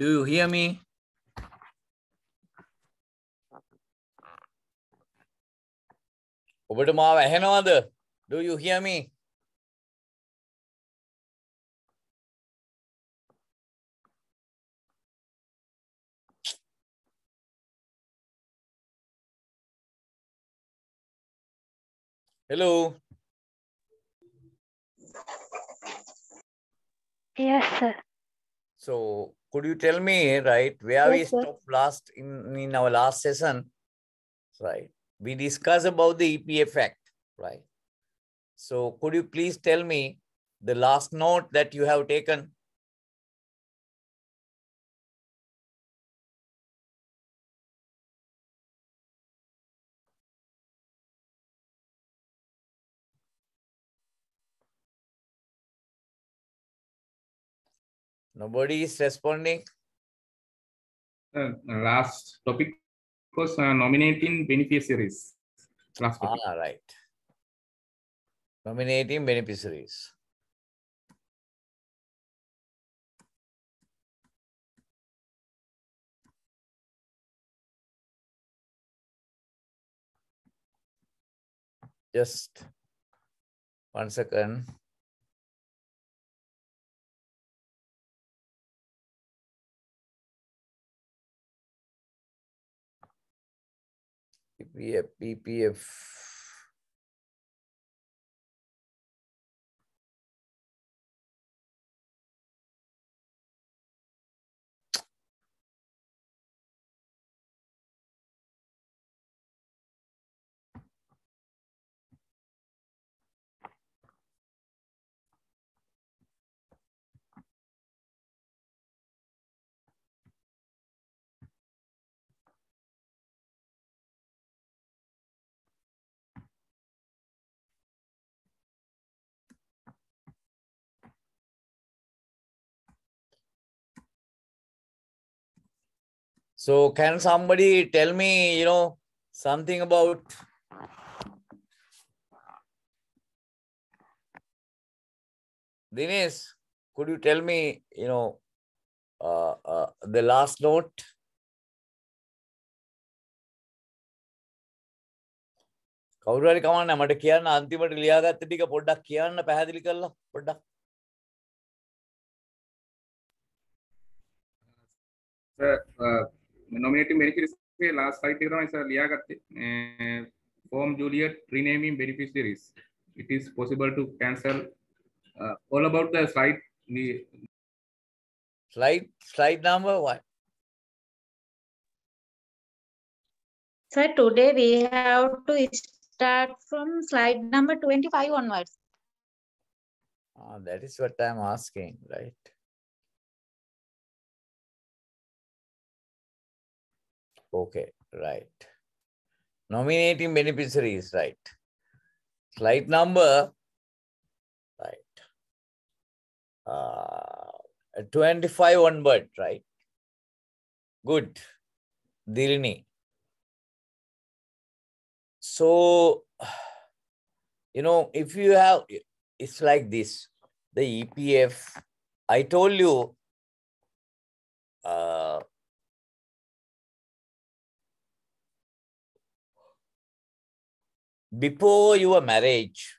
Do you hear me? ඔබට මාව ඇහෙනවද? Do you hear me? Hello. Yes, sir. So could you tell me, right, where we sir. stopped last in, in our last session? Right. We discussed about the EPF Act, right? So could you please tell me the last note that you have taken? Nobody is responding. Uh, last topic was uh, nominating beneficiaries. Last topic. Ah, right. Nominating beneficiaries. Just one second. PPF. So can somebody tell me, you know, something about Dinesh, could you tell me, you know, uh, uh, the last note? කවුරු හරි කමන්න මට කියන්න අන්තිමට ලියාගත්ත ටික පොඩ්ඩක් කියන්න පැහැදිලි කරලා පොඩ්ඩක් Sir, uh, nominative beneficiaries last slide देख रहा हूँ ऐसा form Juliet renaming beneficiaries. It is possible to cancel. Uh, all about the slide. Slide slide number one. Sir, today we have to start from slide number 25 onwards. Oh, that is what I'm asking, right? Okay, right. Nominating beneficiaries, right? Slide number, right? Uh, 25 onward, right? Good. Dilini. So, you know, if you have, it's like this the EPF, I told you, uh, before your marriage,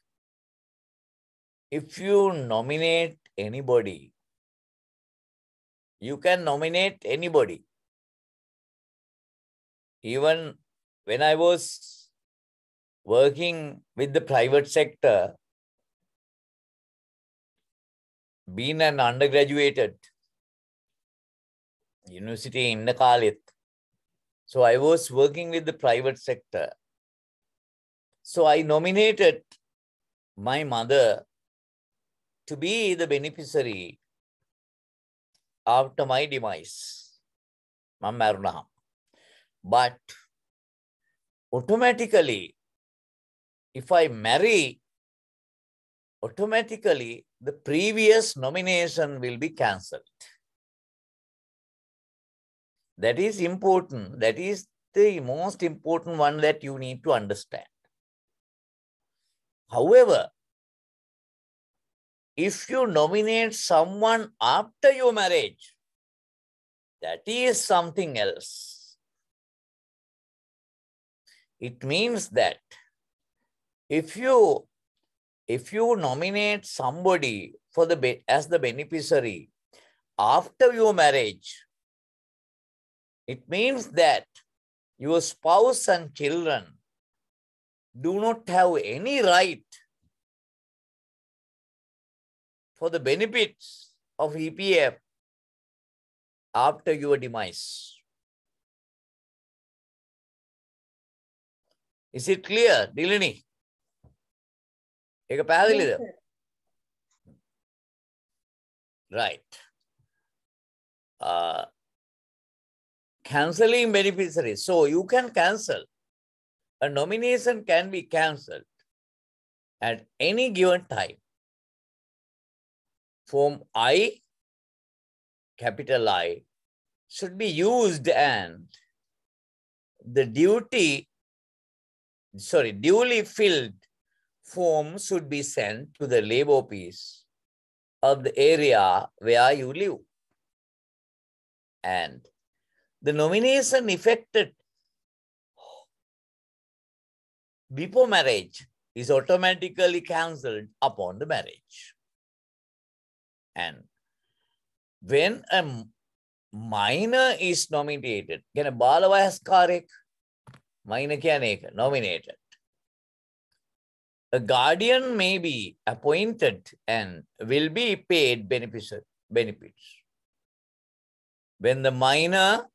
if you nominate anybody, you can nominate anybody. Even when I was working with the private sector, being an undergraduated university in Nakalit. So I was working with the private sector. So I nominated my mother to be the beneficiary after my demise. Mamma But automatically, if I marry, automatically the previous nomination will be cancelled. That is important. That is the most important one that you need to understand. However, if you nominate someone after your marriage, That is something else. It means that if you if you nominate somebody for the as the beneficiary after your marriage, it means that your spouse and children do not have any right for the benefits of EPF after your demise. Is it clear, Dilini? ඒක පැහැදිලිද? Right. Uh, cancelling beneficiaries. So you can cancel. a nomination can be cancelled at any given time. Form I, capital I, should be used and the duty, sorry, duly filled form should be sent to the labor office of the area where you live. And the nomination effected before marriage is automatically cancelled upon the marriage. And when a minor is nominated, can a balavayaskarek, minor can nominated. A guardian may be appointed and will be paid benefits. benefits. When the minor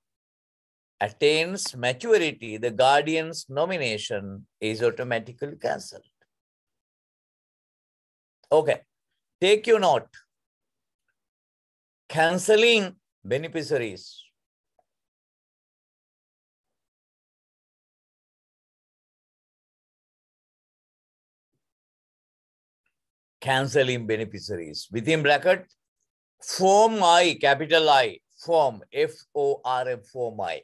attains maturity, the guardian's nomination is automatically cancelled. Okay, take your note. Cancelling beneficiaries. Cancelling beneficiaries. Within bracket, form I, capital I, form F-O-R-M, form I.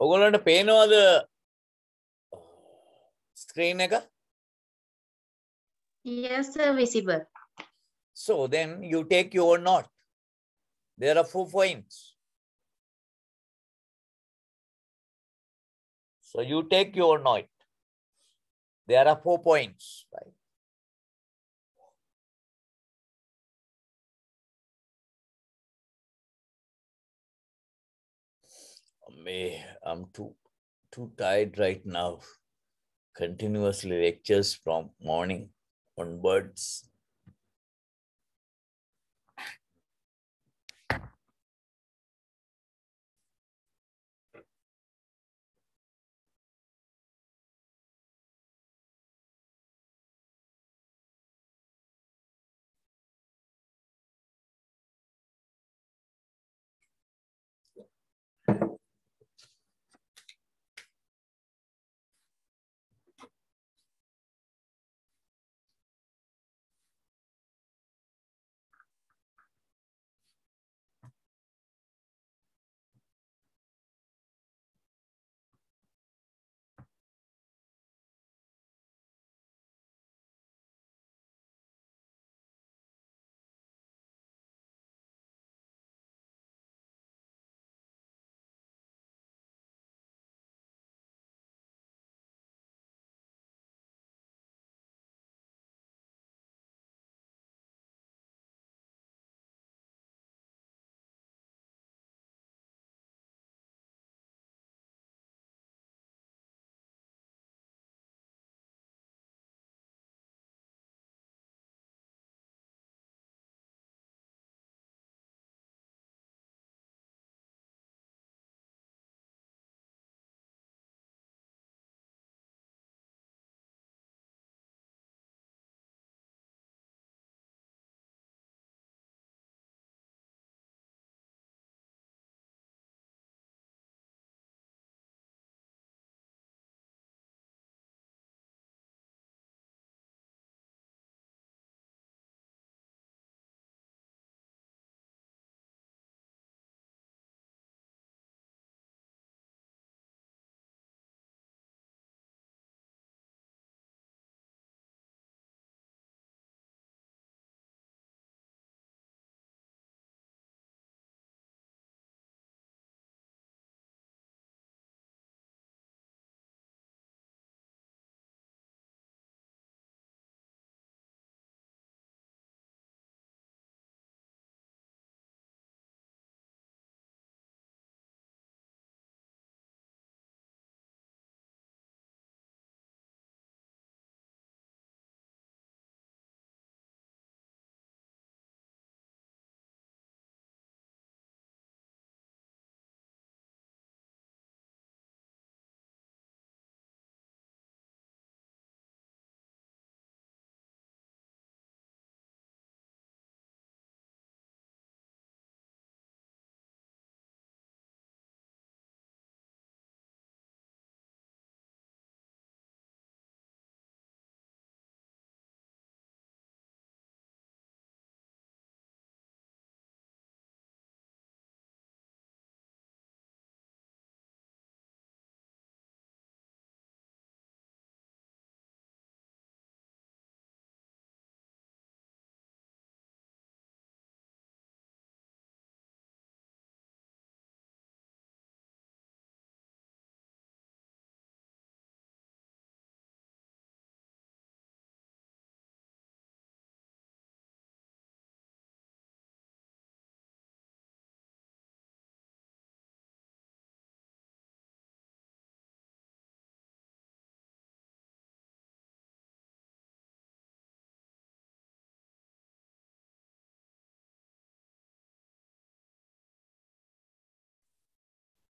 ඔගොලන්ට පේනවාද screen එක? Yes, sir, visible. So then you take your note. There are four points. So you take your note. There are four points, right? I'm too too tired right now. Continuously lectures from morning onwards.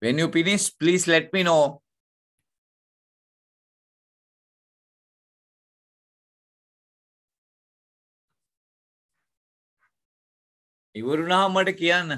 When you finish, please let me know. ඉවරුණාම මට කියන්න.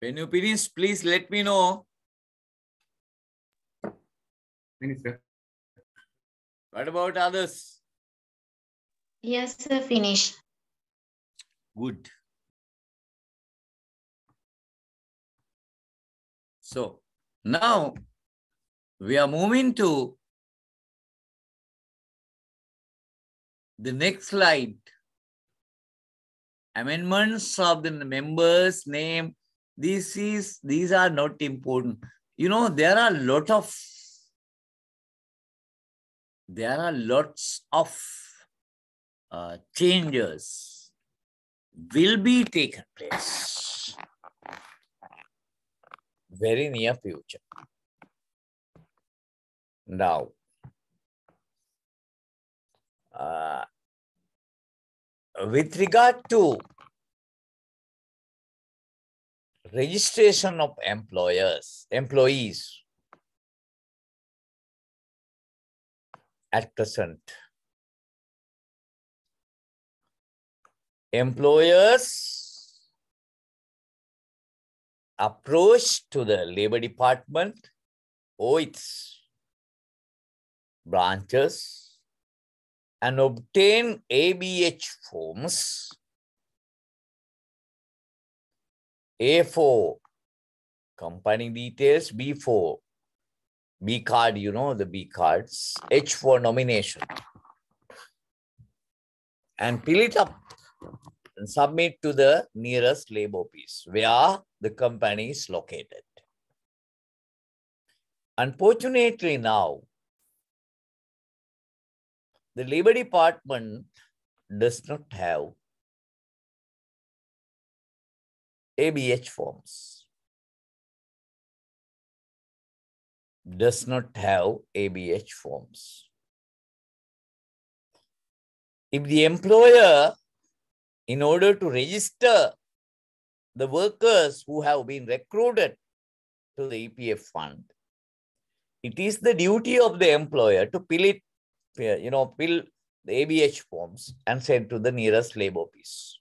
When you finish, please let me know. Finish. What about others? Yes, sir, finish. Good. So now we are moving to the next slide. Amendments of the members' name. This is these are not important. You know, there are a lot of there are lots of uh, changes will be taken place very near future. Now, uh, with regard to registration of employers, employees at present, employers approach to the labor department or its branches and obtain ABH forms. A for company details, B4, B card, you know the B cards, H for nomination. And fill it up and submit to the nearest labor office where the company is located. Unfortunately, now the labor department does not have ABH forms. Does not have ABH forms. If the employer in order to register the workers who have been recruited to the EPF fund, it is the duty of the employer to fill it, you know, fill the ABH forms and send to the nearest labor office.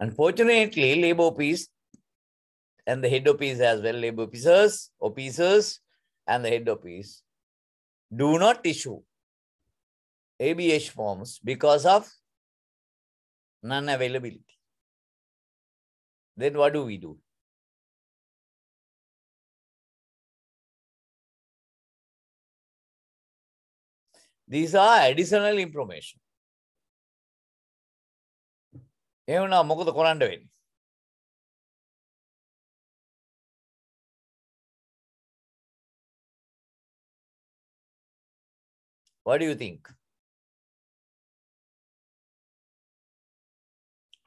Unfortunately, labor office and the head office as well, labor officers, officers, and the head office do not issue ABH forms because of non-availability. Then what do we do? These are additional information. එහෙවුනා මොකද කොරන්ඩ වෙන්නේ? What do you think?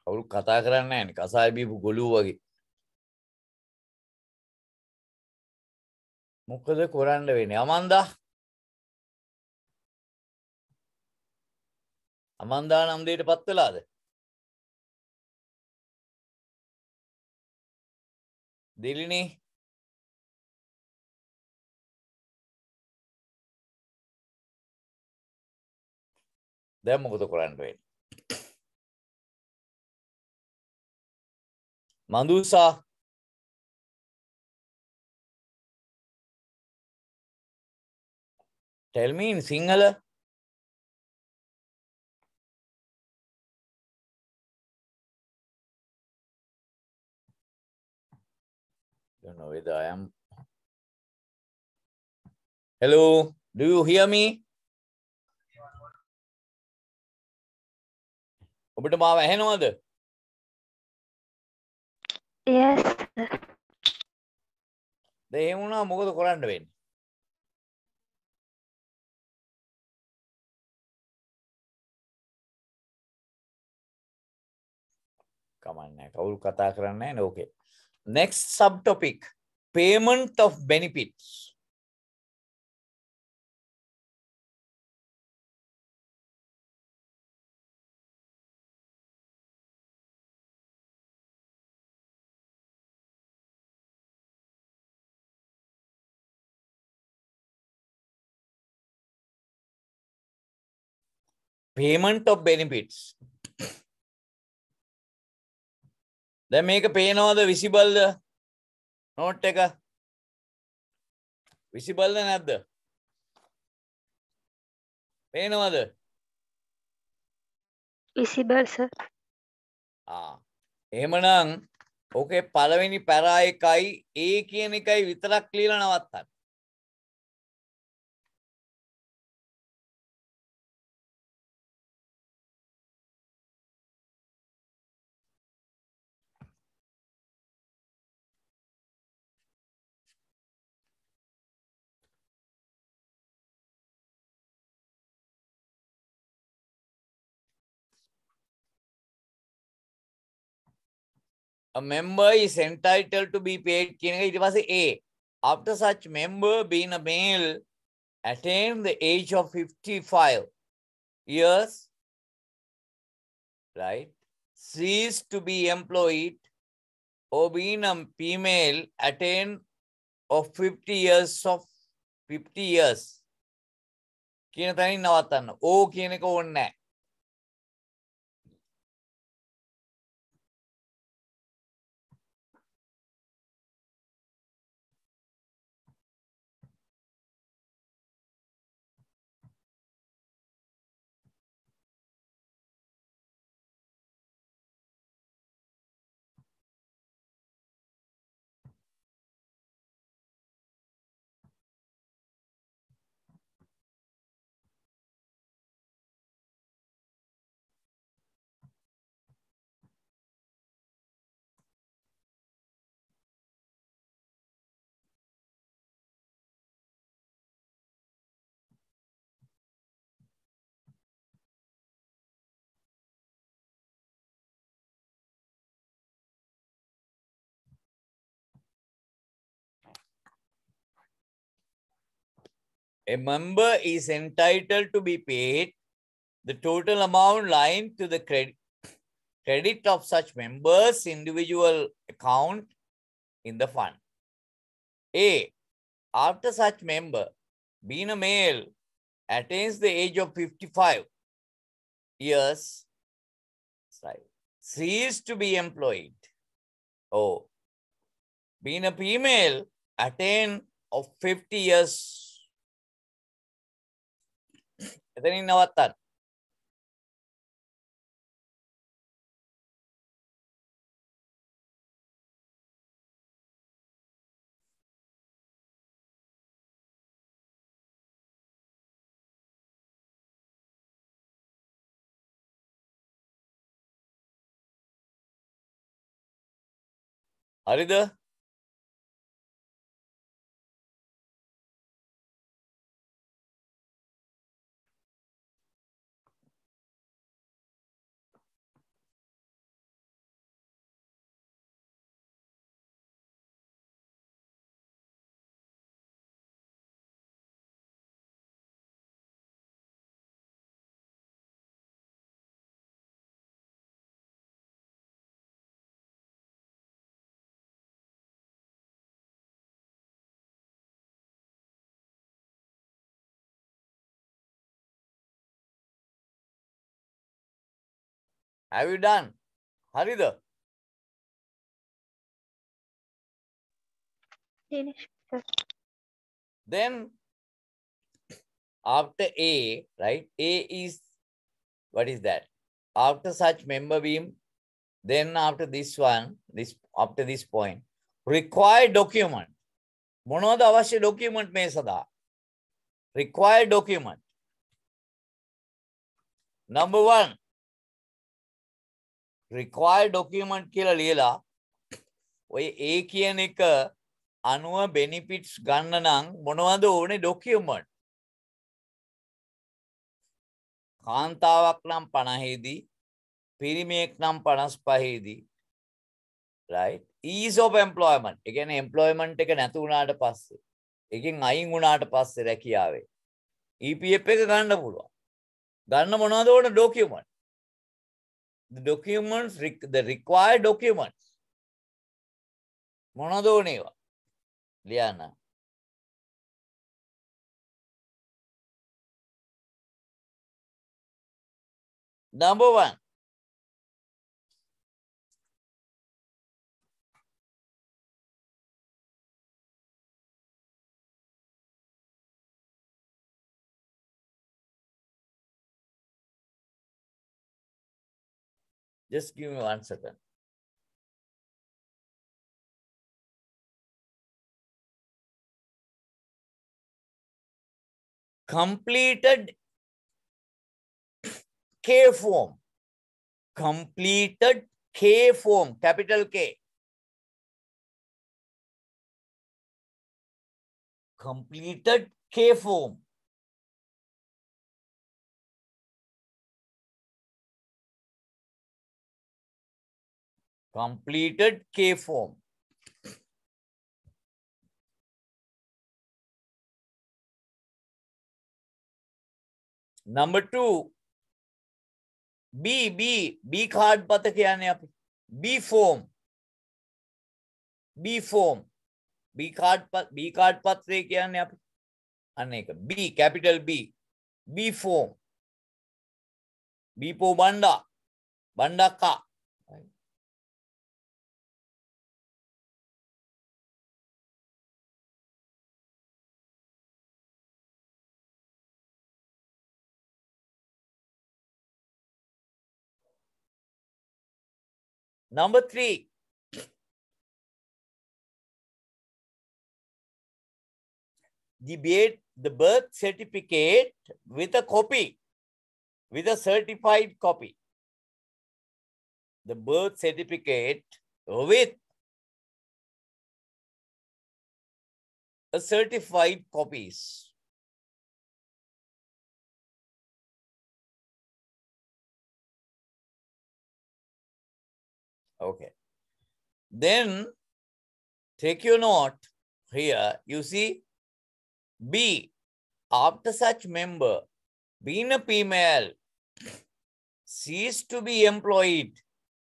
කවුරු කතා කරන්න ෑන. කසාය බීපු ගොලූ වගේ. මොකද කොරන්න වෙන Amanda Amanda නම්දයට පත්වෙලාද දිලිනි. දැන් මොකද කරන්න වෙන්නේ? මඳුසා. Tell me in Sinhala don't know whether I am. Hello do you hear me? ඔබට මාව ඇහෙනවද? Yes, දැන් එහෙම වුණා මොකද කරන්න වෙන්නේ? කමන්නේ කවුරු කතා කරන්නේ නැහැ ඕකේ next subtopic payment of benefits. Payment of benefits දැන් මේක පේනවද විසිබල්ද? නෝට් එක. විසිබල්ද නැද්ද? පේනවද. ආ. එහෙමනම් ඕකේ පළවෙනි පැරා එකයි ඒ කියන එකයි විතරක් ලියලා නවත්තන්න a member is entitled to be paid කියන එක ඊට පස්සේ A after such member being a male attain the age of 55 years right cease to be employed or being a female attain of 50 years of 50 years කියන තැනින් නවත්තන්න ඕ කියන එක ඕනේ නැහැ A member is entitled to be paid the total amount lying to the credit credit of such members individual account in the fund. A after such member being a male attains the age of 55 years cease to be employed. Oh being a female attain of 50 years එතනින් නවත්තන්න. හරිද? have you done හරිද Finish, sir. then after a right a is what is that after such member beam then after this one this after this point required document මොනවද අවශ්‍ය document මේ සඳහා required document number one required document කියලා ලියලා ඔය A කියන එක අනුව benefits ගන්න නම් මොනවද ඕනේ document? කාන්තාවක් නම් 50දී පිරිමියෙක් නම් 55දී right? Ease of employment. ඒ කියන්නේ employment එක නැති වුණාට පස්සේ එකෙන් අයින් වුණාට පස්සේ රැකියාවේ EPF එක ගන්න පුළුවන්. ගන්න මොනවද ඕන document? the documents rec- the required documents මොනවද ඕනේ ඒවා ලියන්න number one Just give me one second. Completed K form. Completed K form, capital K. Completed K form. Completed K form. Number two, B, B, B card पता ने आप B form, B form, B card पत B card पत्र क्या ने आप अनेक B capital B, B form, B पो बंडा, बंडा का Number three. The birth, the birth certificate with a copy, with a certified copy. The birth certificate with a certified copies. Okay. Then take your note here. You see B. After such member being a female cease to be employed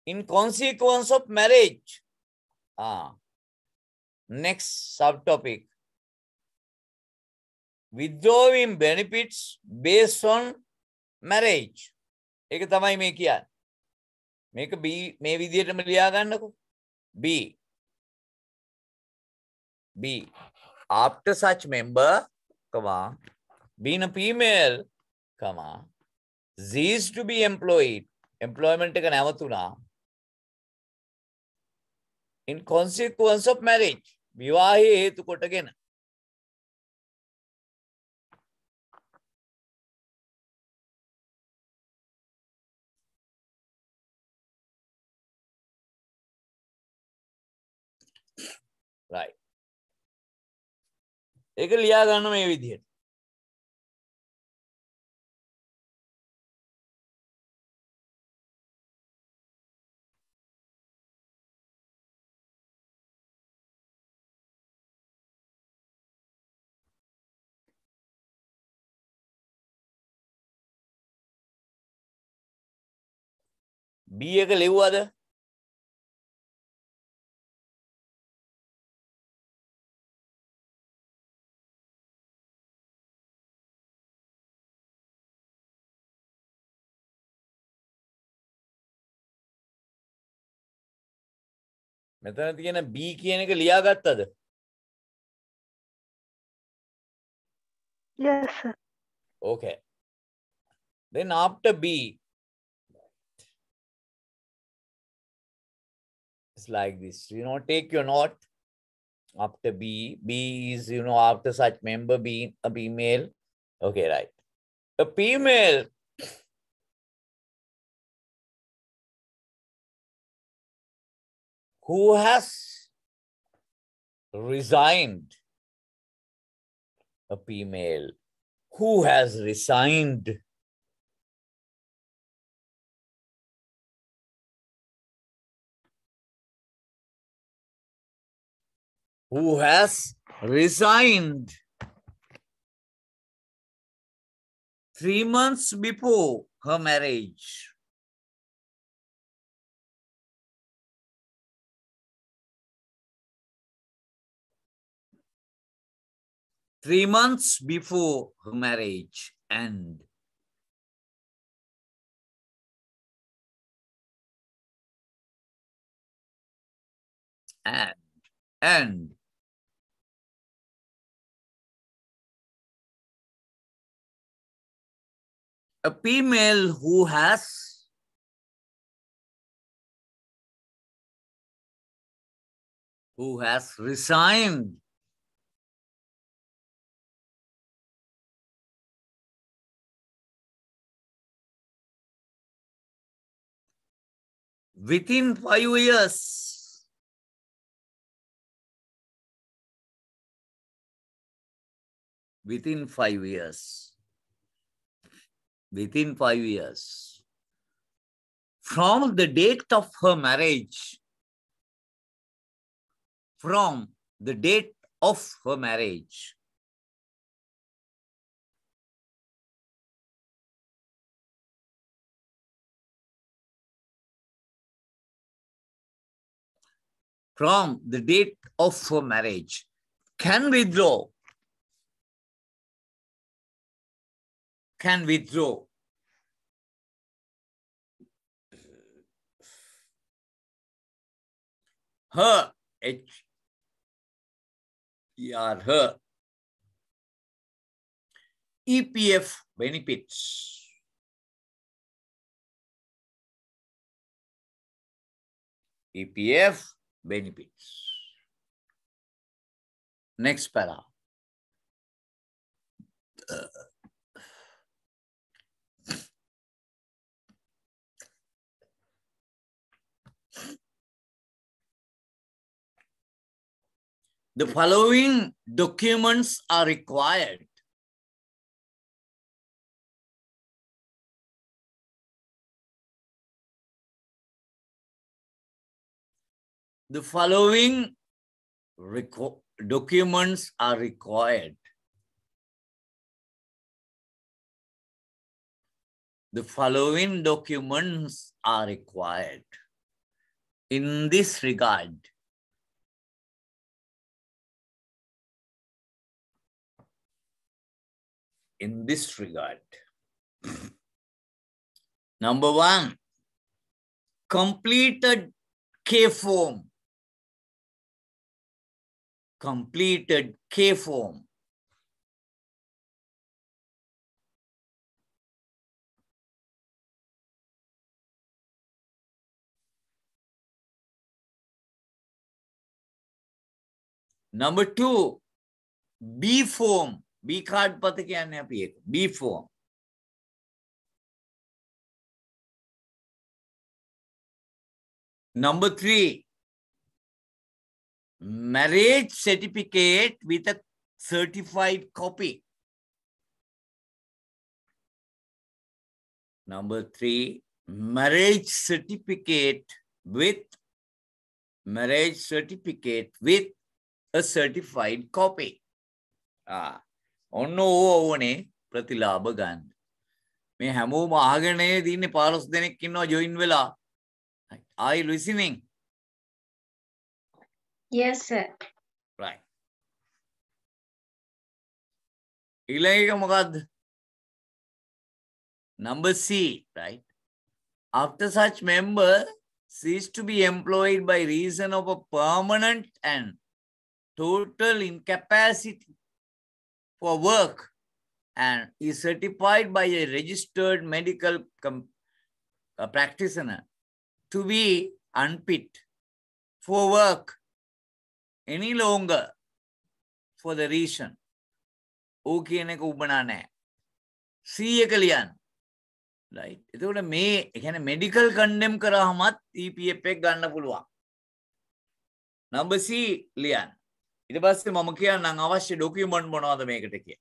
in consequence of marriage. Ah. Next subtopic. Withdrawing benefits based on marriage. ඒක තමයි මේ කියන්නේ. මේක B මේ විදිහටම ලියා ගන්නකො. B. B. After such member, comma, being a female, comma, ceased to be employed. Employment එක නැවතුණා. In consequence of marriage. විවාහය හේතු කොටගෙන. right ඒක ලියා ගන්න මේ විදිහට. B එක ලිව්වද? මෙතන තියෙන B කියන එක ලියාගත්තද? Yes, sir. Okay. Then after B, it's like this. You know, take your note after B. B is, you know, after such member being a female. Okay, right. A female who has resigned, a female who has resigned who has resigned three months before her marriage. Three months before her marriage and and and a female who has who has resigned within five years. Within five years. Within five years. From the date of her marriage from the date of her marriage from the date of her marriage. Can withdraw. Can withdraw. Her H E R her. EPF benefits. EPF benefits. Next para. The following documents are required. The following documents are required. The following documents are required. In this regard, in this regard, number one, completed K form completed K form. Number two, B form. B card पता क्या है आप ये B form. Number three, marriage certificate with a certified copy. Number three, marriage certificate with marriage certificate with a certified copy. ආ ඔන්න ඕව ඕනේ ප්‍රතිලාභ ගන්න. මේ හැමෝම අහගෙන දින්නේ 15 දෙනෙක් ඉන්නවා ජොයින් වෙලා. Are you listening? Yes, sir. Right. Number C, right? After such member cease to be employed by reason of a permanent and total incapacity for work and is certified by a registered medical a uh, practitioner to be unfit for work any longer for the reason. ඕ කියන එක උබනා නෑ. සීයක ලියන් ලයි එතකට මේ එකන medical කණ්ඩෙම් කරහමත් EPF එක ගන්න පුළුවන්. නම්බසී ලියන් ඉට පස්සේ මම කියන්න අවශ්‍ය ඩොකියමොන්් මොනවාද මේකට කිය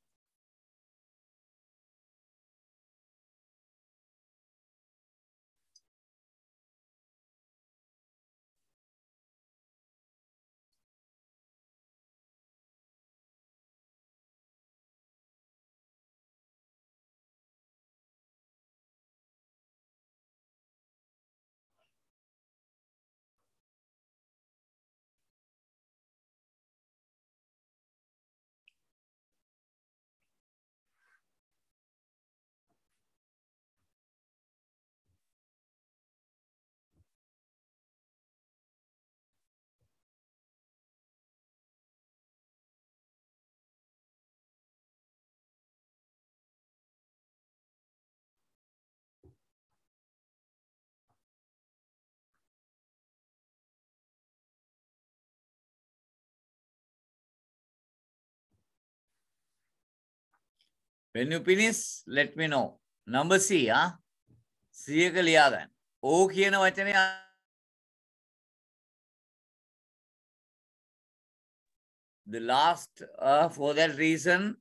When you finish, let me know. Number C, ah? සියක ලියාගන්න. ඕ කියන වචනය The last, uh, for that reason,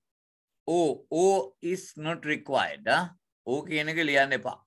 O, O is not required. Ah? ඕ කියන එක ලියන්න එපා.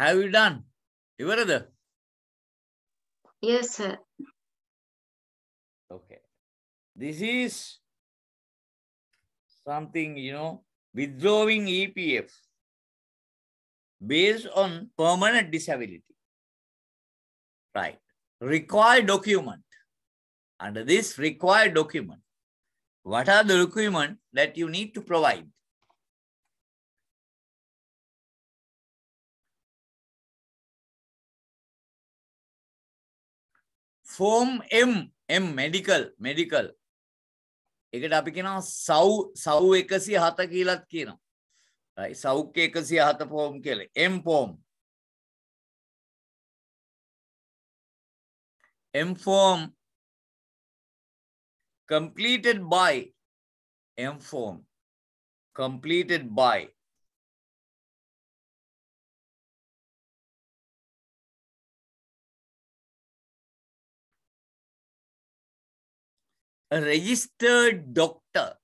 Have you done? ಇವರದು Yes, sir. Okay. This is something, you know, withdrawing EPF based on permanent disability. Right. Required document. Under this required document, what are the requirements that you need to provide? Form M M medical medical එකට අපි කෙනවා සව් සව් එකසි හත කියලත් කියනවා. සෞඛ්‍ය එකසිය හත form කියල. M form M form completed by m form. Completed by. a registered doctor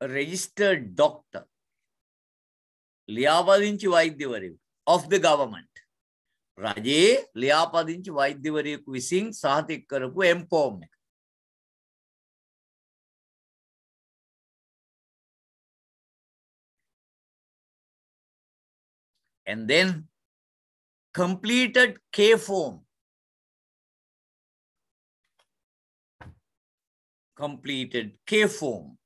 a registered doctor లియాపాదించి వైద్యవరేకు ఆఫ్ ది గవర్నమెంట్ రాజే లియాపాదించి వైద్యవరేకు విసింగ్ సాహతిక్కరకు empowerment and then completed K form. Completed K form.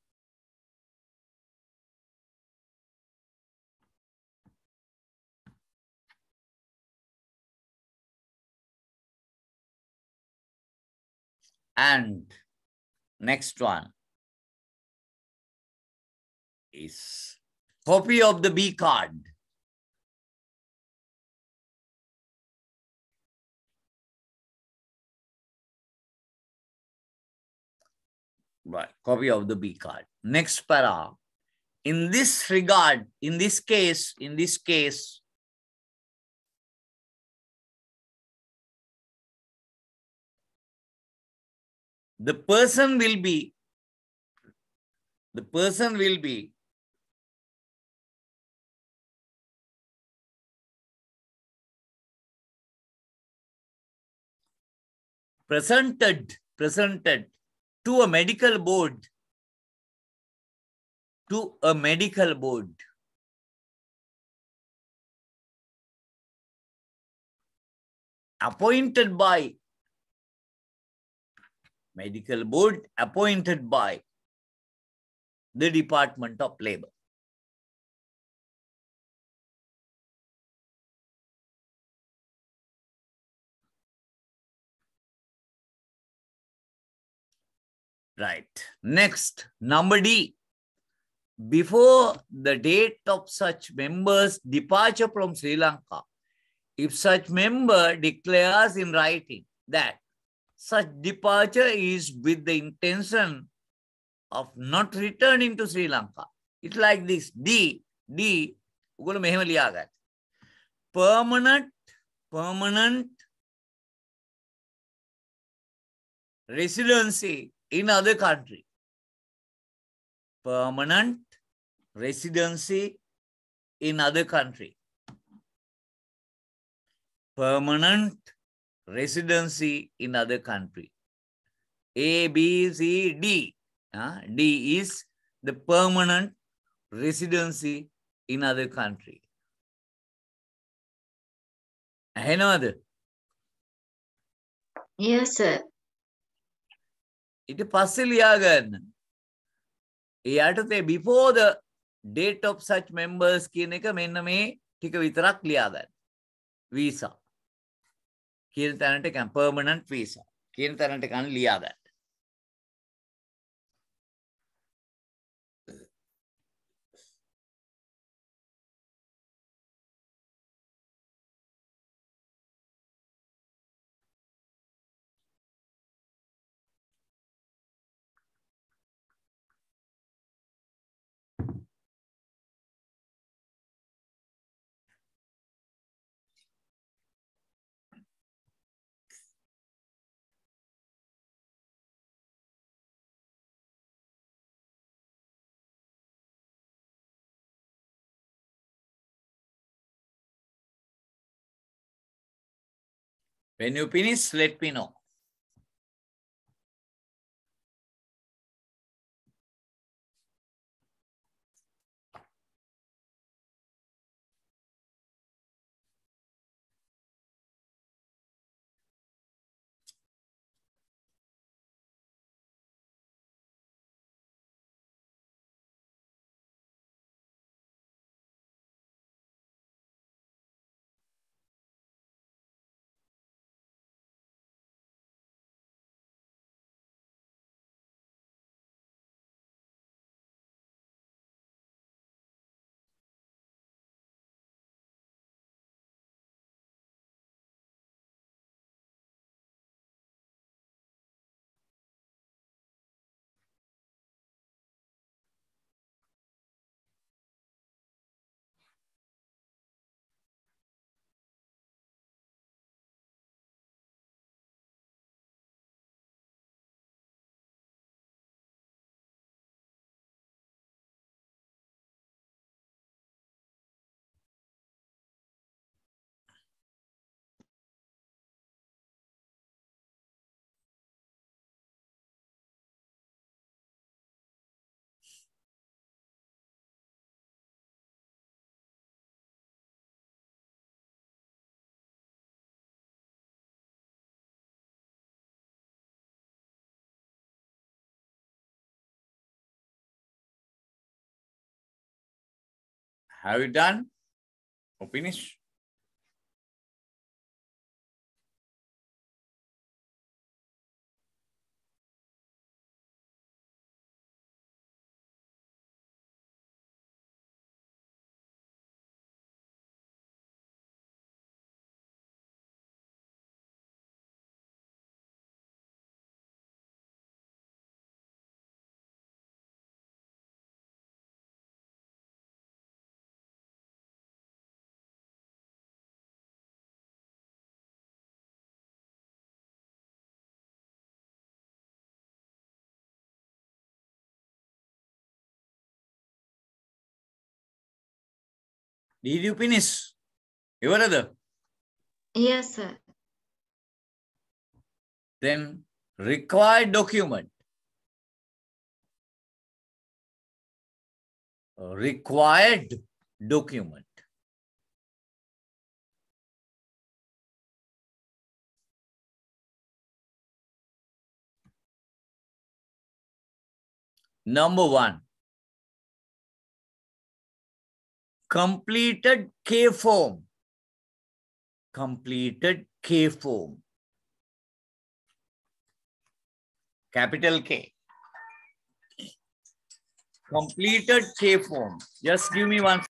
And next one is copy of the B card. Right, copy of the B card. Next para. In this regard, in this case, in this case, the person will be, the person will be presented, presented to a medical board. To a medical board. Appointed by. Medical board appointed by. The department of labor Right. Next, number D. Before the date of such members' departure from Sri Lanka, if such member declares in writing that such departure is with the intention of not returning to Sri Lanka, it's like this. D, D, උගල මෙහෙම ලියාගන්න. Permanent, permanent residency in other country. Permanent residency in other country. Permanent residency in other country. A, B, C, D. Uh, D is the permanent residency in other country. ඇහෙනවද? Yes, sir. ඊට පස්සේ ලියාගන්න. ඒ යටතේ before the date of such members කියන එක මෙන්න මේ ටික විතරක් ලියාගන්න. Visa. කියන තැනට කැම් permanent visa. කියන තැනට කන්න ලියාගන්න. When you finish, let me know. Have you done? Or finish? Did you finish? Yes, sir. Then required document. Uh, required document. Number one, completed K form. Completed K form. Capital K. Completed K form. Just give me one.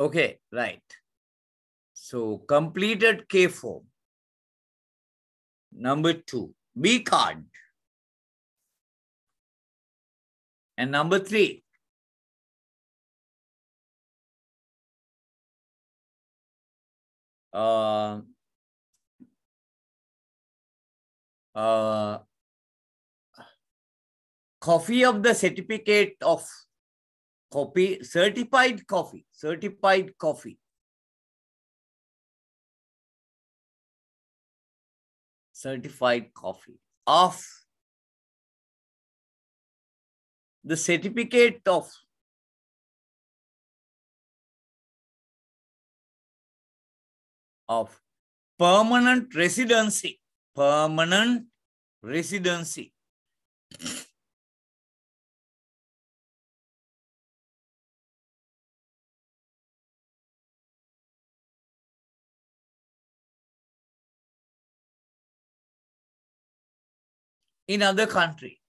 Okay, right. So completed K form. Number two, B card. And number three, uh, uh, copy of the certificate of copy, certified coffee, certified coffee. certified coffee of the certificate of of permanent residency permanent residency in other country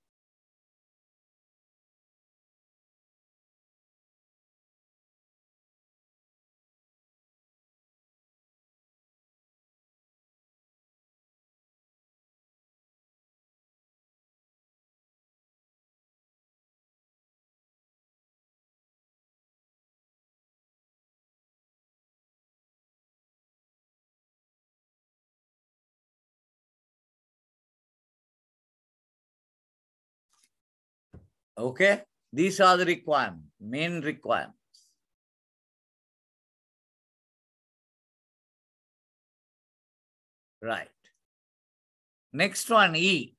Okay, these are the requirements, main requirements. Right. Next one, E.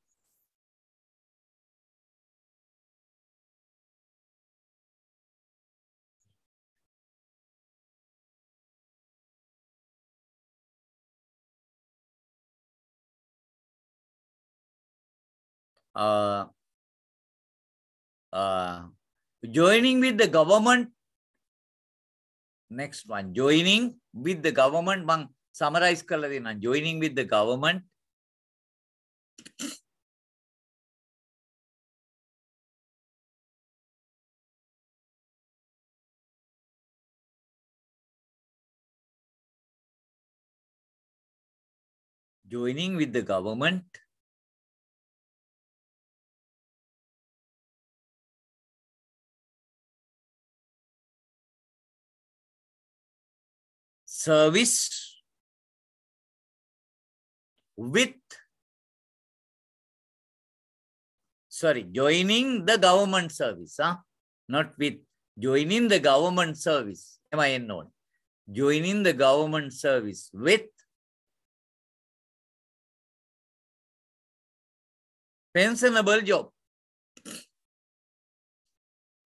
Uh, uh, joining with the government next one joining with the government මං summarize කරලා දෙන්නම් joining with the government joining with the government service with sorry joining the government service huh? not with joining the government service am i known joining the government service with pensionable job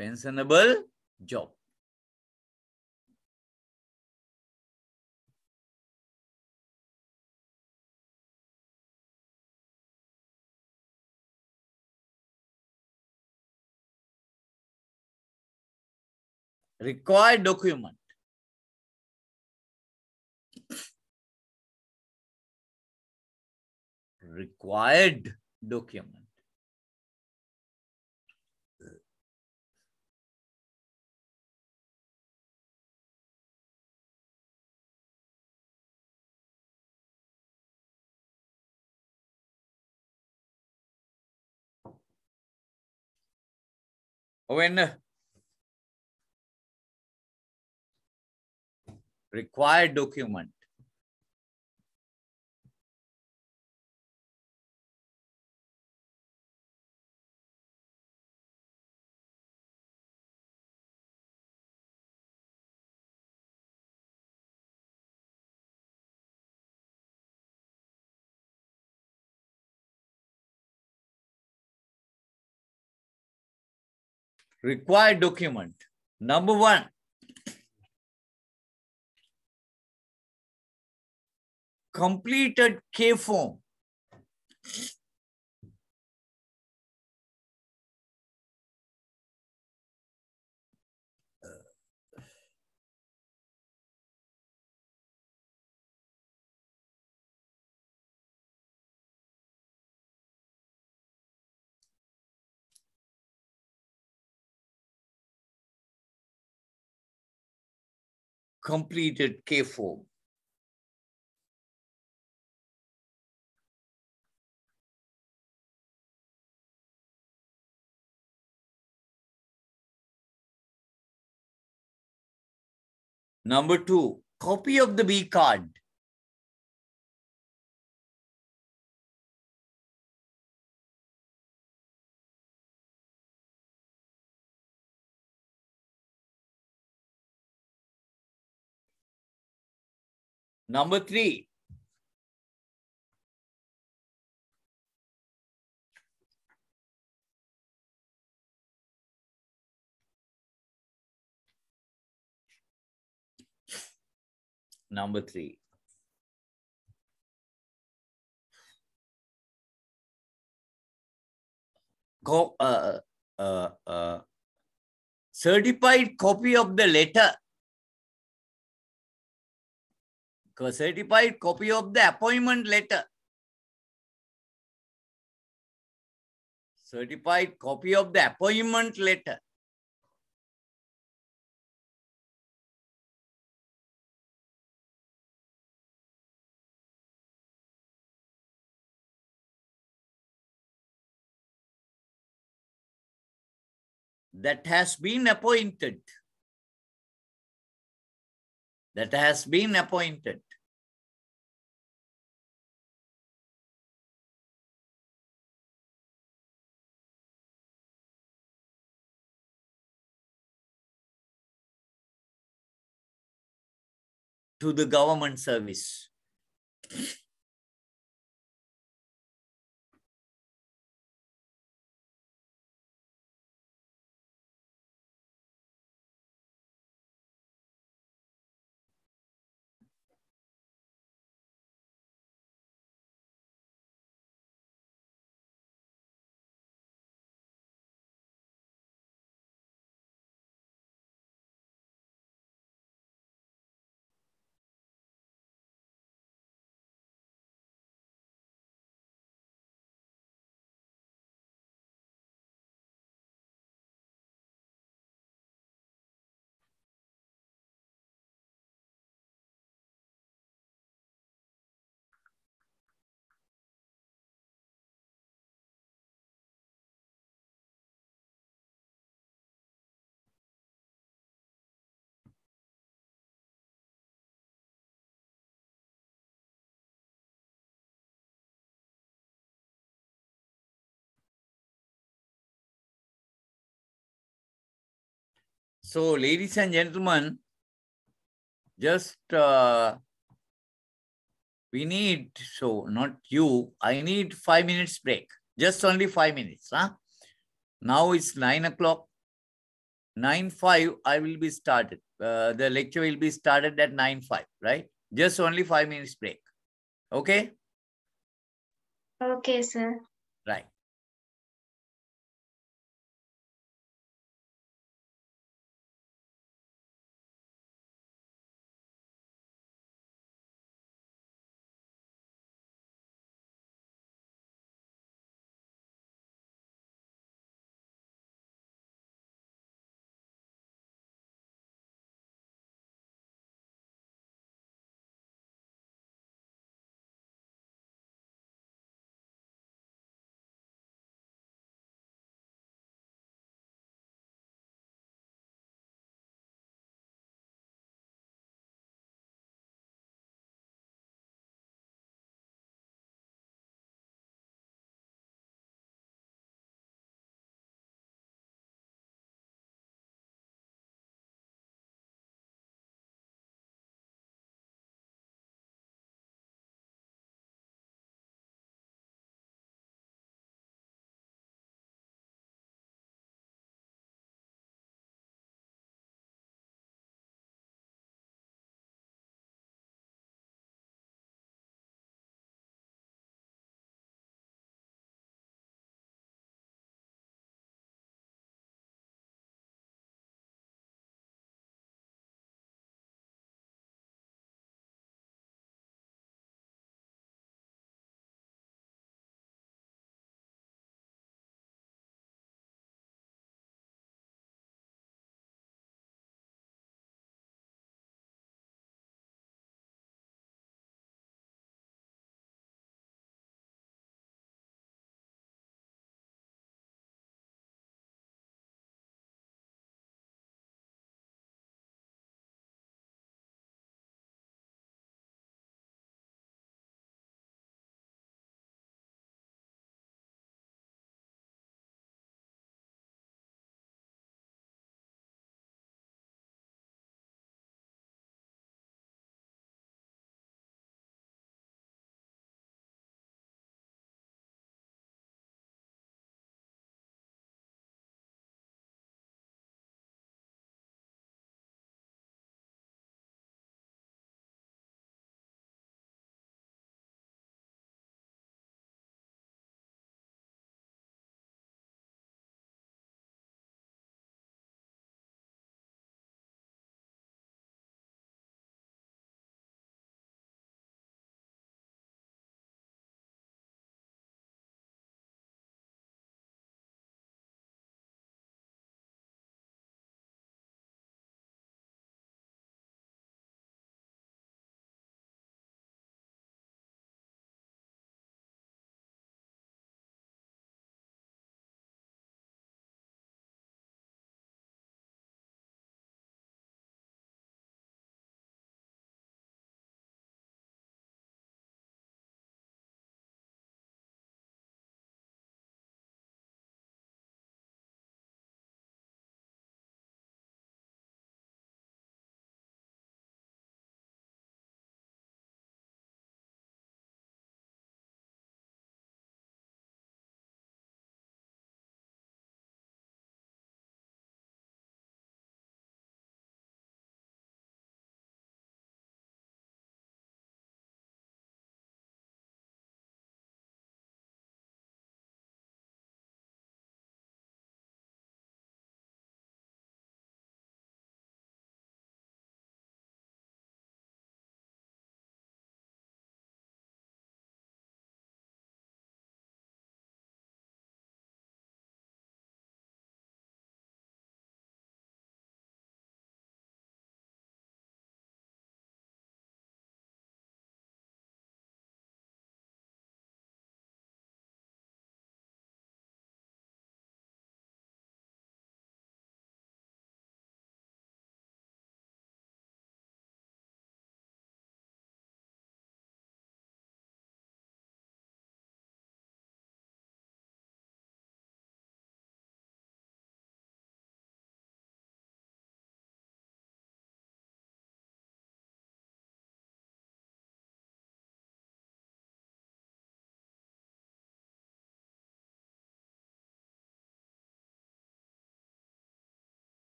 pensionable job required document. Required document. When required document. Required document. Number one, completed K form. Completed K form. Number two, copy of the B card. Number three, number three. Co- uh, uh, uh, certified copy of the letter. Co- Certified copy of the appointment letter. Certified copy of the appointment letter. That has been appointed. That has been appointed. To the government service. So, ladies and gentlemen, just uh, we need, so not you, I need five minutes break, just only five minutes. Huh? Now it's nine o'clock. Nine five, I will be started. Uh, the lecture will be started at nine five, right? Just only five minutes break. Okay, Okay, sir.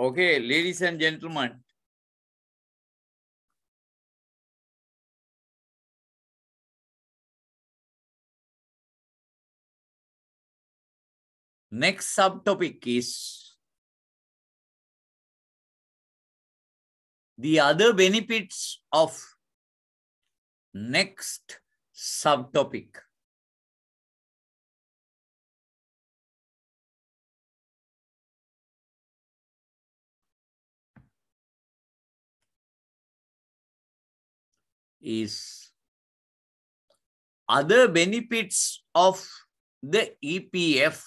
Okay, ladies and gentlemen. Next subtopic is the other benefits of next subtopic. Is other benefits of the EPF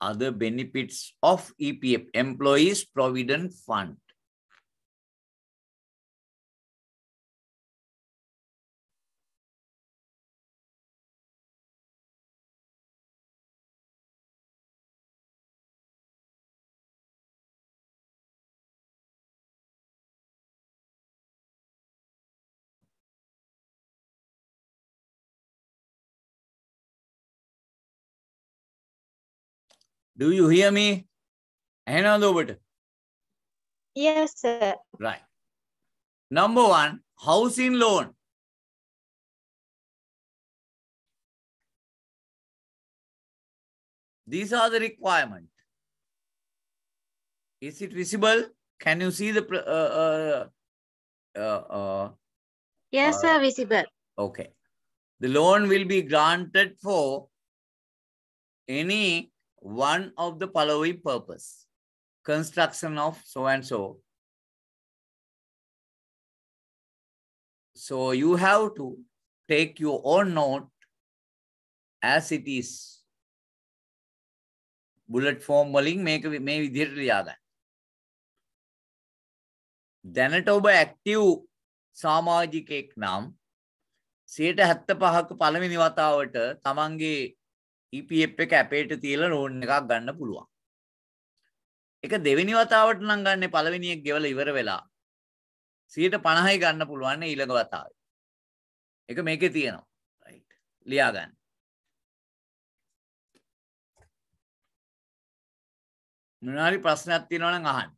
other benefits of EPF employees provident fund Do you hear me? Hand on the wood. Yes, sir. Right. Number one, housing loan. These are the requirements. Is it visible? Can you see the... Uh, uh, uh, uh, yes, sir, uh, visible. Okay. The loan will be granted for any one of the following purpose. Construction of so and so. So you have to take your own note as it is. Bullet form වලින් මේක වි- මේ විදිහට ලියාගන්න. දැනට ඔබ active සාමාජිකයෙක් නම් සයට හැත්ත පහක පළවෙනි වතාවට තමන්ගේ EPF එක ඇපේට තියල රෝන් එකක් ගන්න පුළුවන්. එක දෙවෙනි වතාවට නම් ගන්න පළවෙනියක් ගෙවල ඉවර වෙලා සියට පණහයි ගන්න පුළුවන්න ඊළඟ වතාව. එක මේක තියෙනවා. Right. ලියාගන්න. මොනාරි ප්‍රශ්නයක් තියෙනවා නම් අහන්න.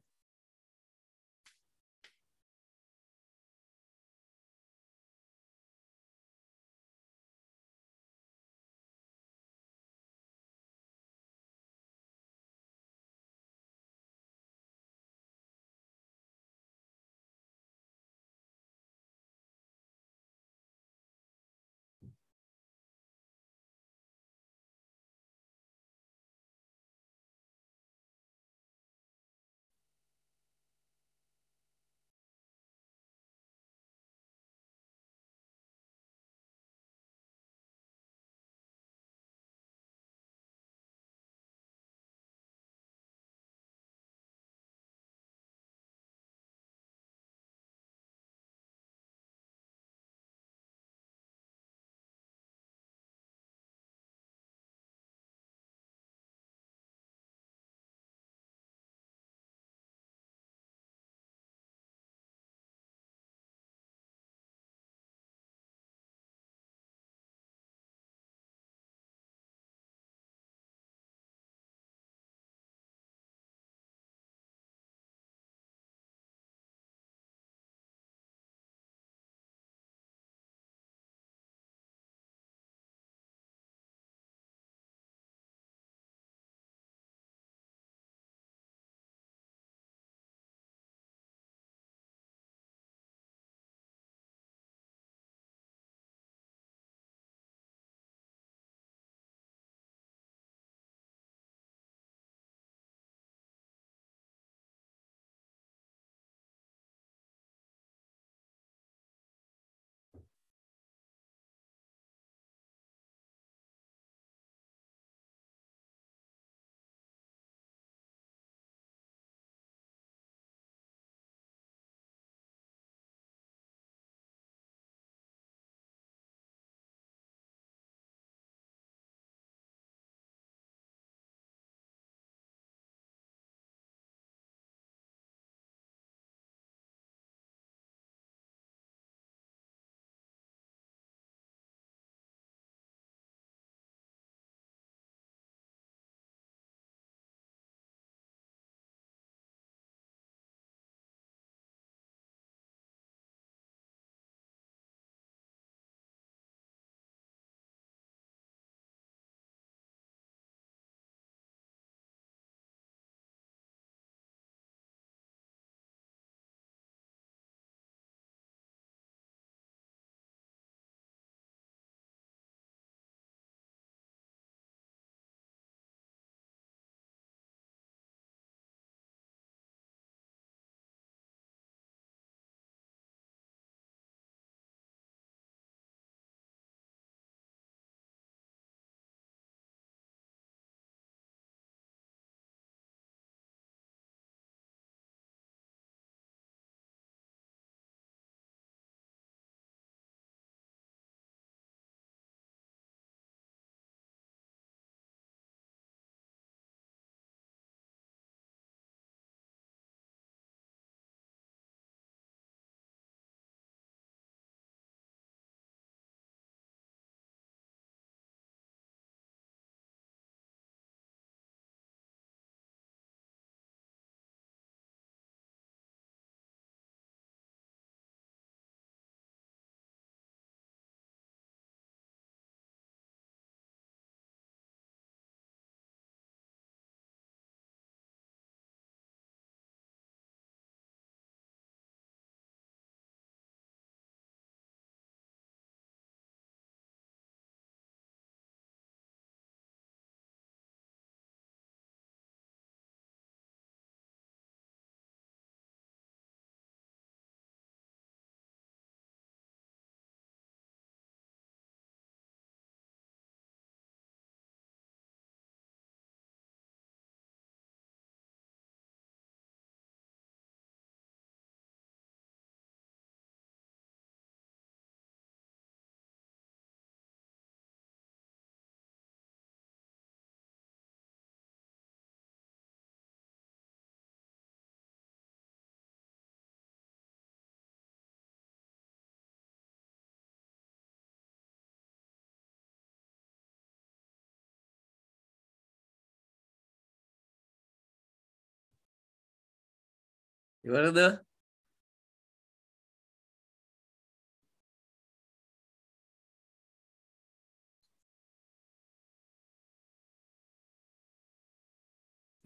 ഇവരത്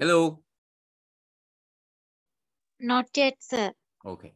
Hello. Not yet, sir. Okay.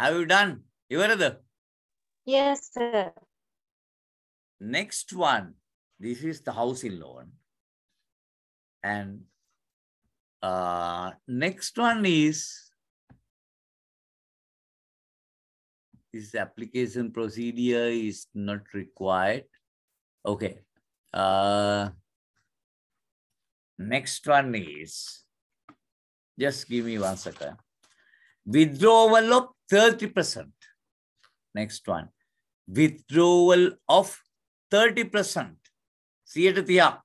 Have you done? ಇವರದು Yes, sir. Next one. This is the housing loan. And uh, next one is this application procedure is not required. Okay. Uh, next one is just give me one second. Withdrawal of 30%. Next one. Withdrawal of 30%. සියට තියක්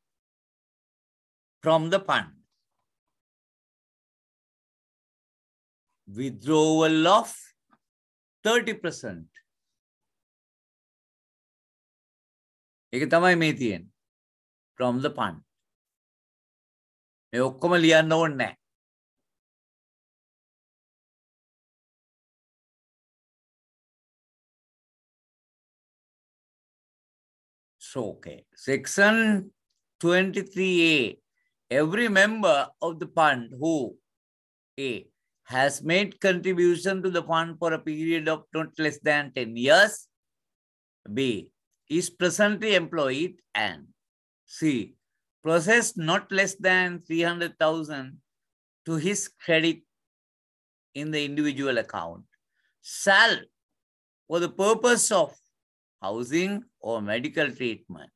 from the fund. Withdrawal of 30%. ඒක තමයි මේ තියෙන from the fund. මේ ඔක්කොම ලියන්න ඕනේ නැහැ. So, okay. Section 23A. Every member of the fund who A has made contribution to the fund for a period of not less than 10 years. B is presently employed and C possessed not less than 300,000 to his credit in the individual account shall for the purpose of housing or medical treatment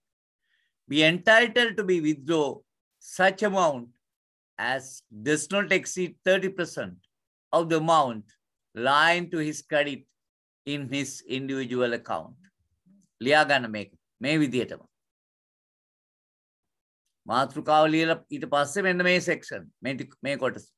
be entitled to be withdraw such amount as does not exceed 30% of the amount lying to his credit in his individual account. ලියා ගන්න මේක මේ විදිහටම. මාතෘකාව ලියලා ඊට පස්සේ මෙන්න මේ සෙක්ෂන් මේ ටික- මේ කොටස.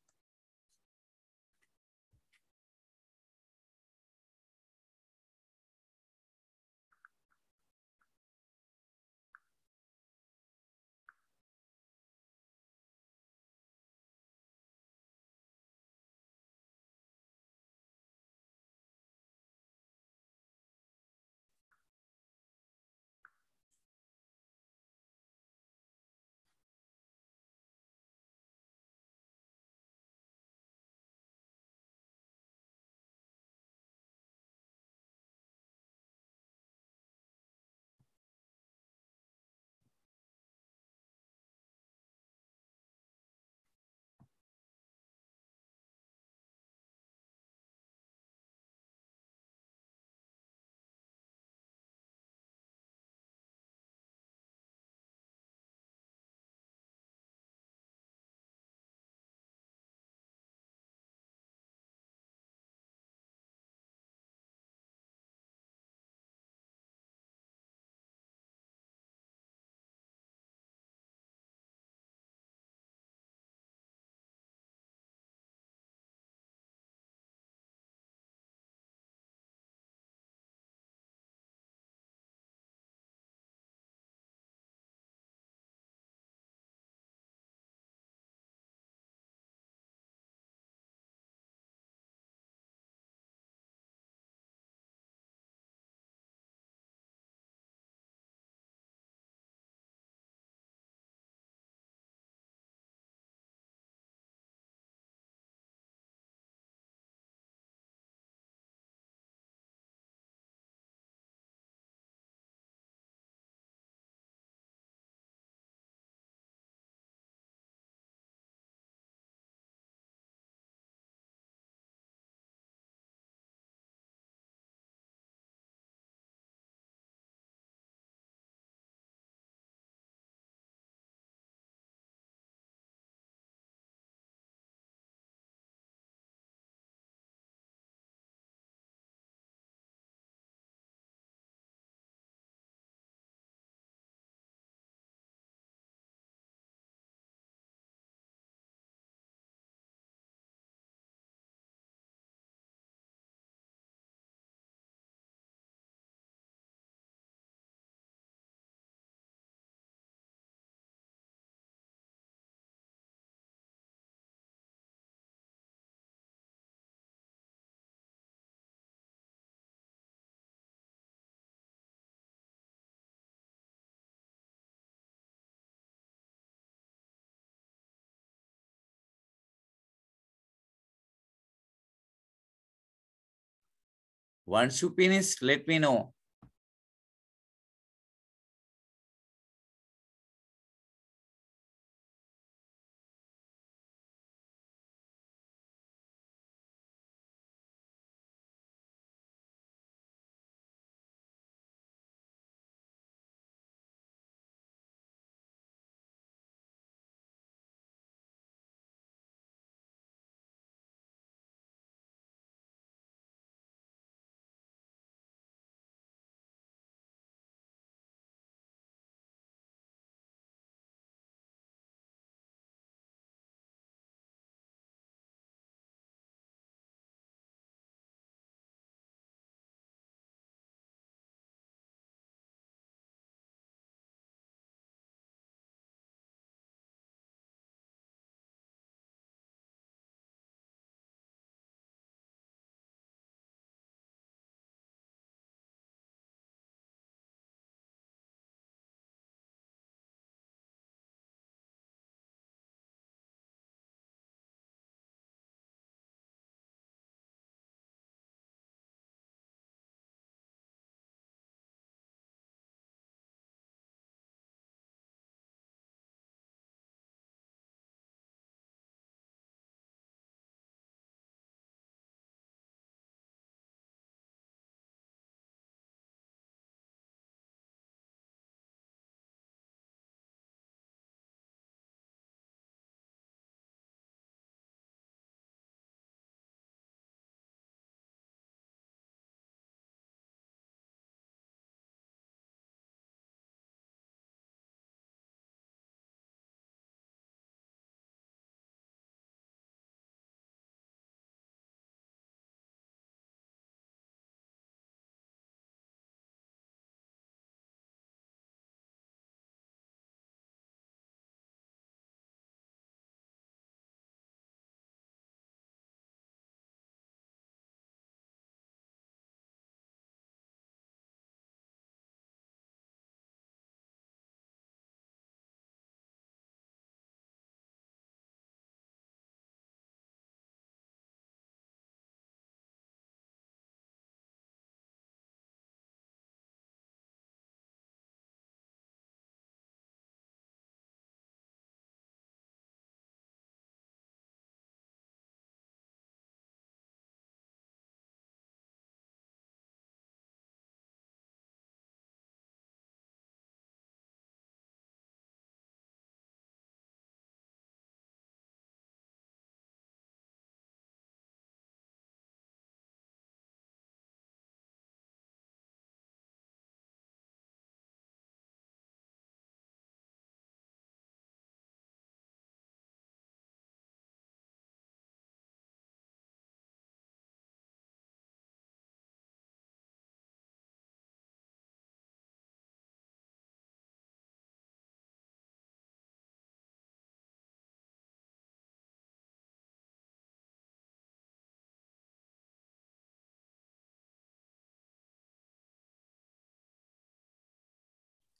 Once you finish, let me know.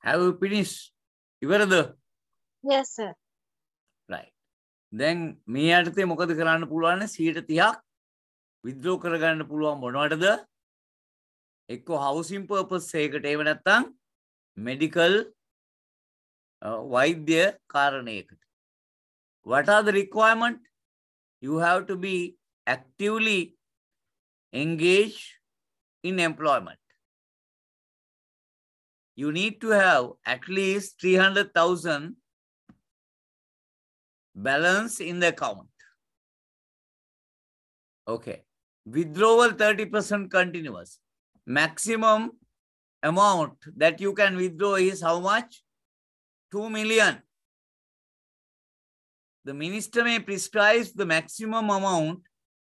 Have finished ඉවරද රයි දැන් මේ අයටතේ මොකද කරන්න පුළුවන්න සීට තියක් විද්‍රෝ කරගන්න පුළුවන් මොනවටද? එක්ක හවසිම් පර්පස් ඒකට ඒව නැත්තං මෙඩිකල් වෛද්‍ය කාරණයකට. වටා ද රික්වයමට you have to be actively engaged in employment. You need to have at least 300,000 balance in the account. Okay. Withdrawal 30% continuous. Maximum amount that you can withdraw is how much? 2 million. The minister may prescribe the maximum amount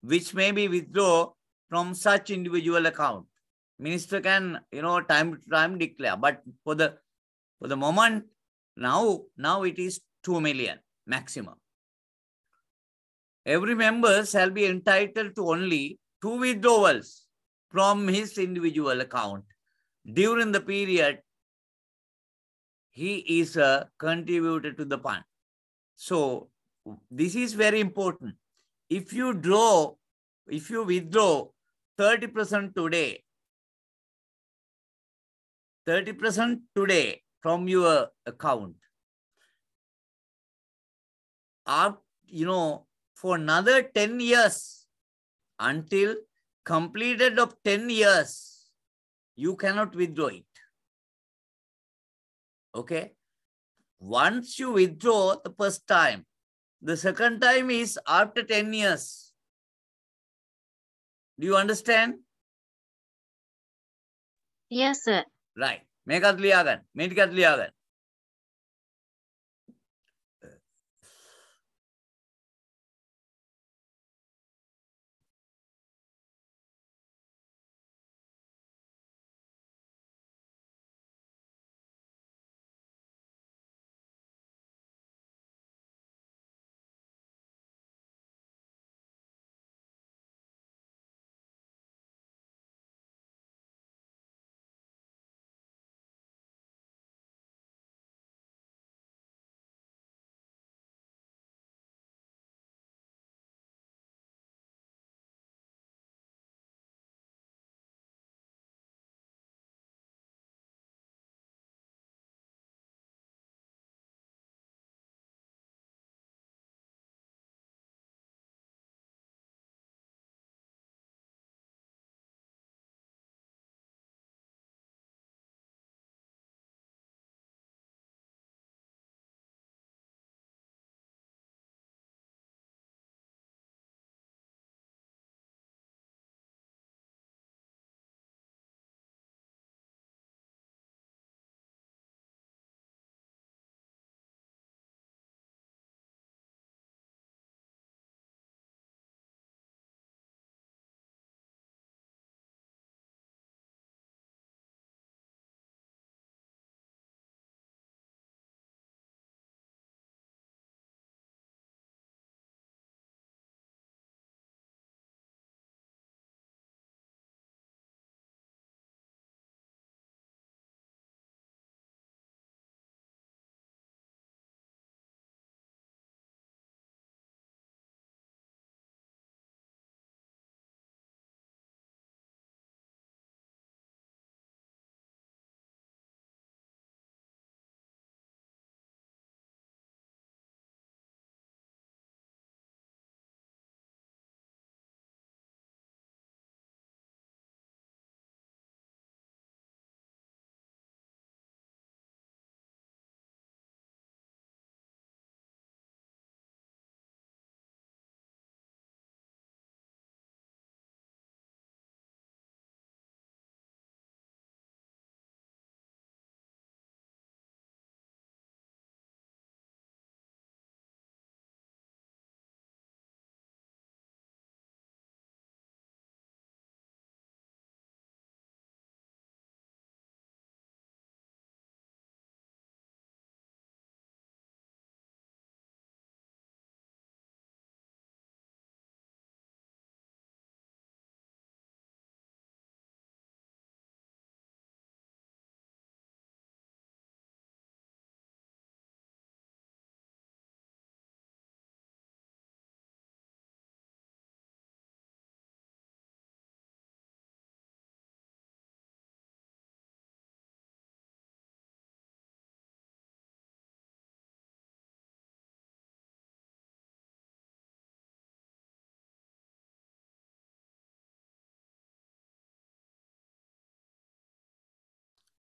which may be withdrawn from such individual account minister can you know time to time declare but for the for the moment now now it is 2 million maximum. Every member shall be entitled to only two withdrawals from his individual account. During the period he is uh, a contributor to the fund. So this is very important. If you draw if you withdraw 30% today 30% today from your account. Up, you know, for another 10 years until completed of 10 years, you cannot withdraw it. Okay. Once you withdraw the first time, the second time is after 10 years. Do you understand? Yes, sir. Right මේකත් ලියාගන්න. මේටිකත් ලියාගන්න.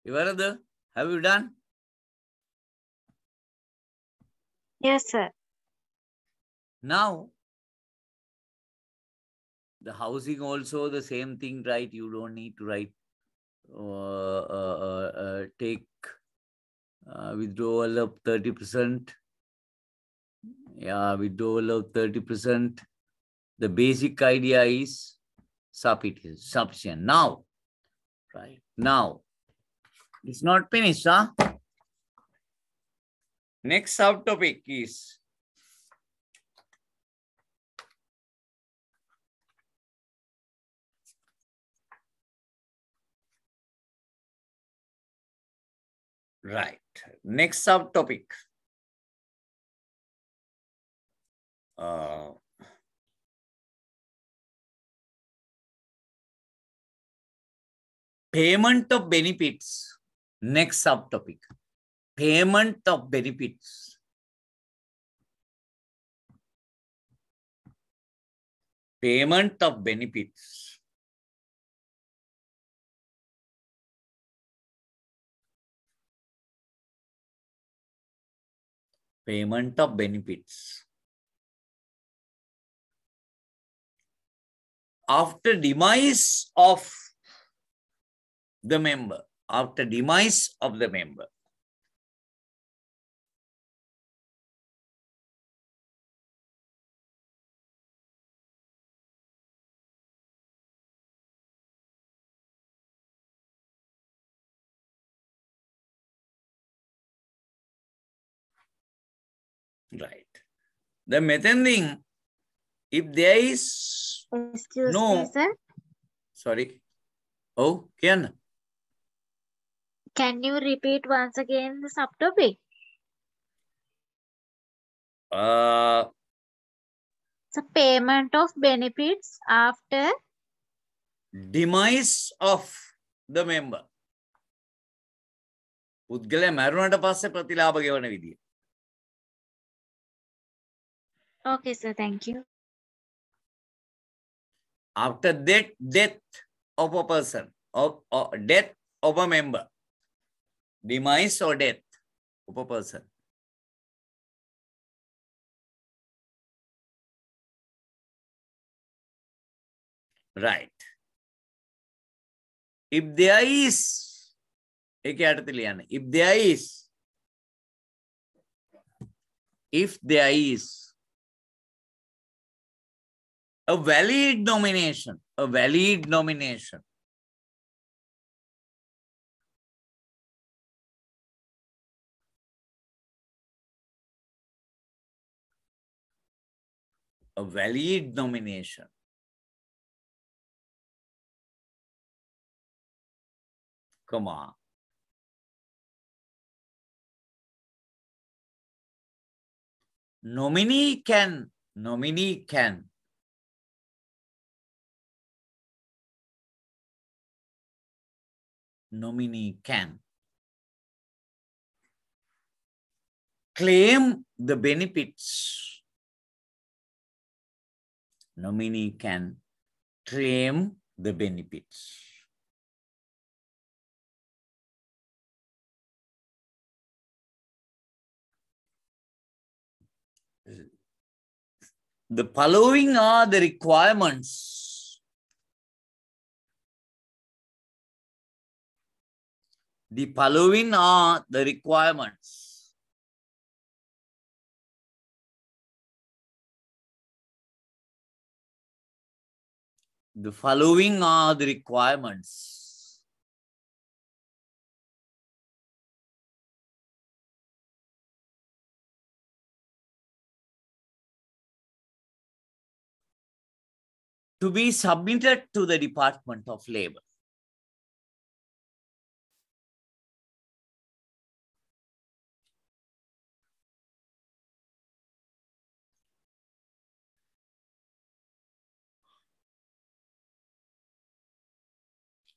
Ivaradu, have you done? Yes, sir. Now, the housing also the same thing, right? You don't need to write, uh, uh, uh, uh take uh, withdrawal of 30%. Yeah, withdrawal of 30%. The basic idea is sufficient. Now, right now, it's not finished huh next subtopic is Right. Next subtopic. Uh, payment of benefits Next subtopic payment of benefits. Payment of benefits. Payment of benefits. After demise of the member, after demise of the member, right. The thing, if there is, Excuse No. me, sir. sorry, oh, Kian, Can you repeat once again the subtopic? uh, So payment of benefits after demise of the member. පුද්ගලය මැරුණට පස්සේ ප්‍රතිලාභ ගෙවන විදිය. okay, sir. Thank you. After death, death of a person, of, or death of a member, demise और death of a right if they ice एक लिया ना if if they A valid nomination, a valid nomination, A valid nomination. Come on. Nominee can, nominee can nominee can claim the benefits. Nominee can claim the benefits. The following are the requirements The following are the requirements. The following are the requirements. To be submitted to the Department of Labor.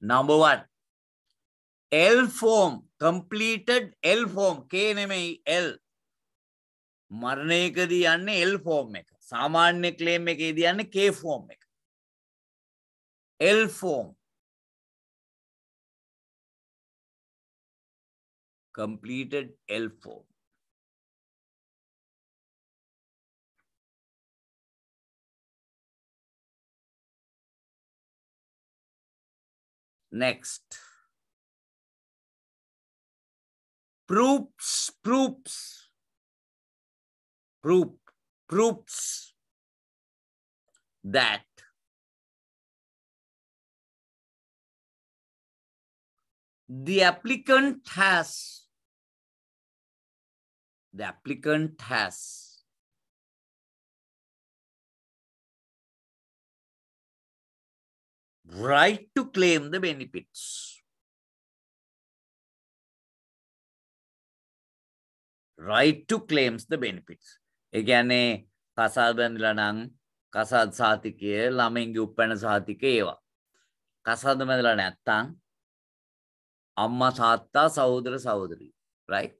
Number one, L form, completed L form, K නෙමෙයි L. මරණයකදී යන්නේ L form එක. සාමාන්‍ය claim එකේදී යන්නේ K form එක. L form. Completed L form. Next. Proofs, proofs, proof, proofs. That. The applicant has, the applicant has right to claim the benefits. Right to claims the benefits. ඒ කියන්නේ කසාද බැඳලා නම් කසාද සාතිකය ළමයින්ගේ උපැන්න සාතිකය ඒවා. කසාද බැඳලා නැත්තම් අම්මා තාත්තා සහෝදර සහෝදරී right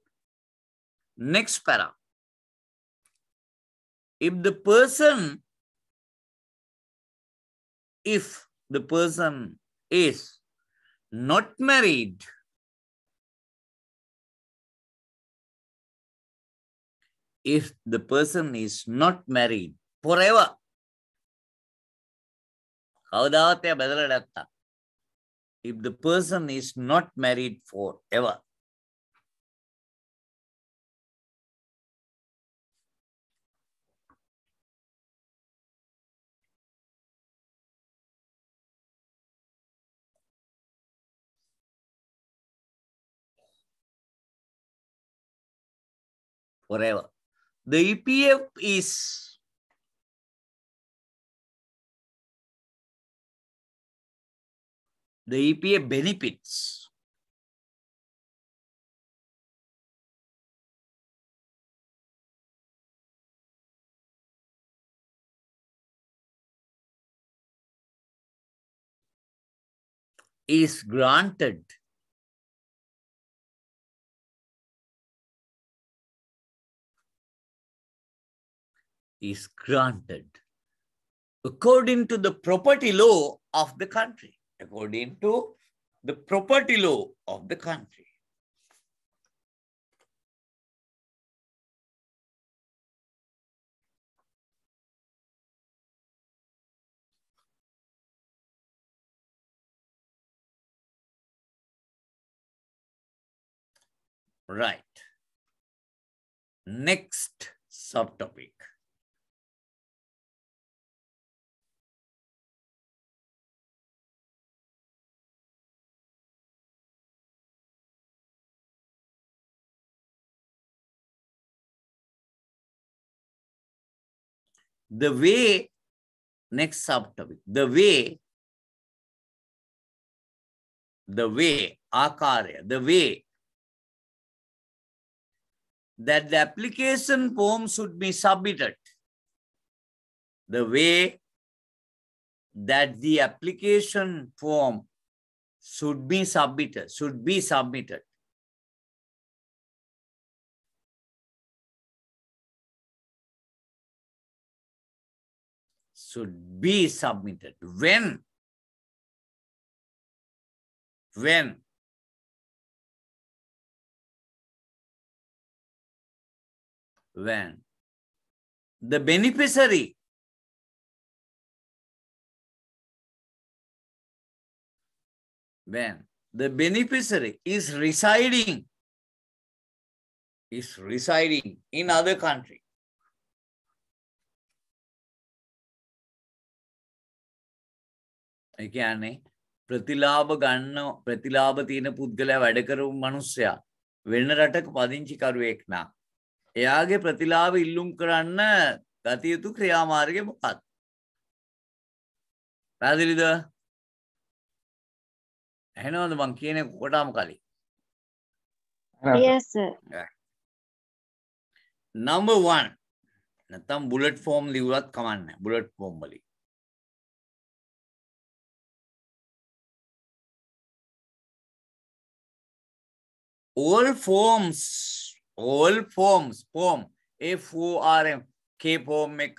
next para if the person if the person is not married, if the person is not married forever, if the person is not married forever, forever. The EPF is the EPF benefits. is granted is granted according to the property law of the country. According to the property law of the country. Right. Next subtopic. The way, next subtopic, the way, the way, akarya, the way that the application form should be submitted. The way that the application form should be submitted, should be submitted. Should be submitted. When? When? When? The beneficiary when the beneficiary is residing is residing in other country ඒ කියන්නේ ප්‍රතිලාභ ගන්න ප්‍රතිලාභ තියෙන පුද්ගලයා වැඩ කරපු මිනිස්සයා වෙන රටක පදිංචිකරුවෙක් නම් එයාගේ ප්‍රතිලාභ ඉල්ලුම් කරන්න ගත යුතු ක්‍රියාමාර්ගය මොකක්ද? පැහැදිලිද? ඇහෙනවද මං කියන කොටාම කලින්? Number 1 නැත්තම් බුලට් ෆෝම් ලිව්වත් කමන්නේ bullet form all forms, all forms, form, F-O-R-M, K form එක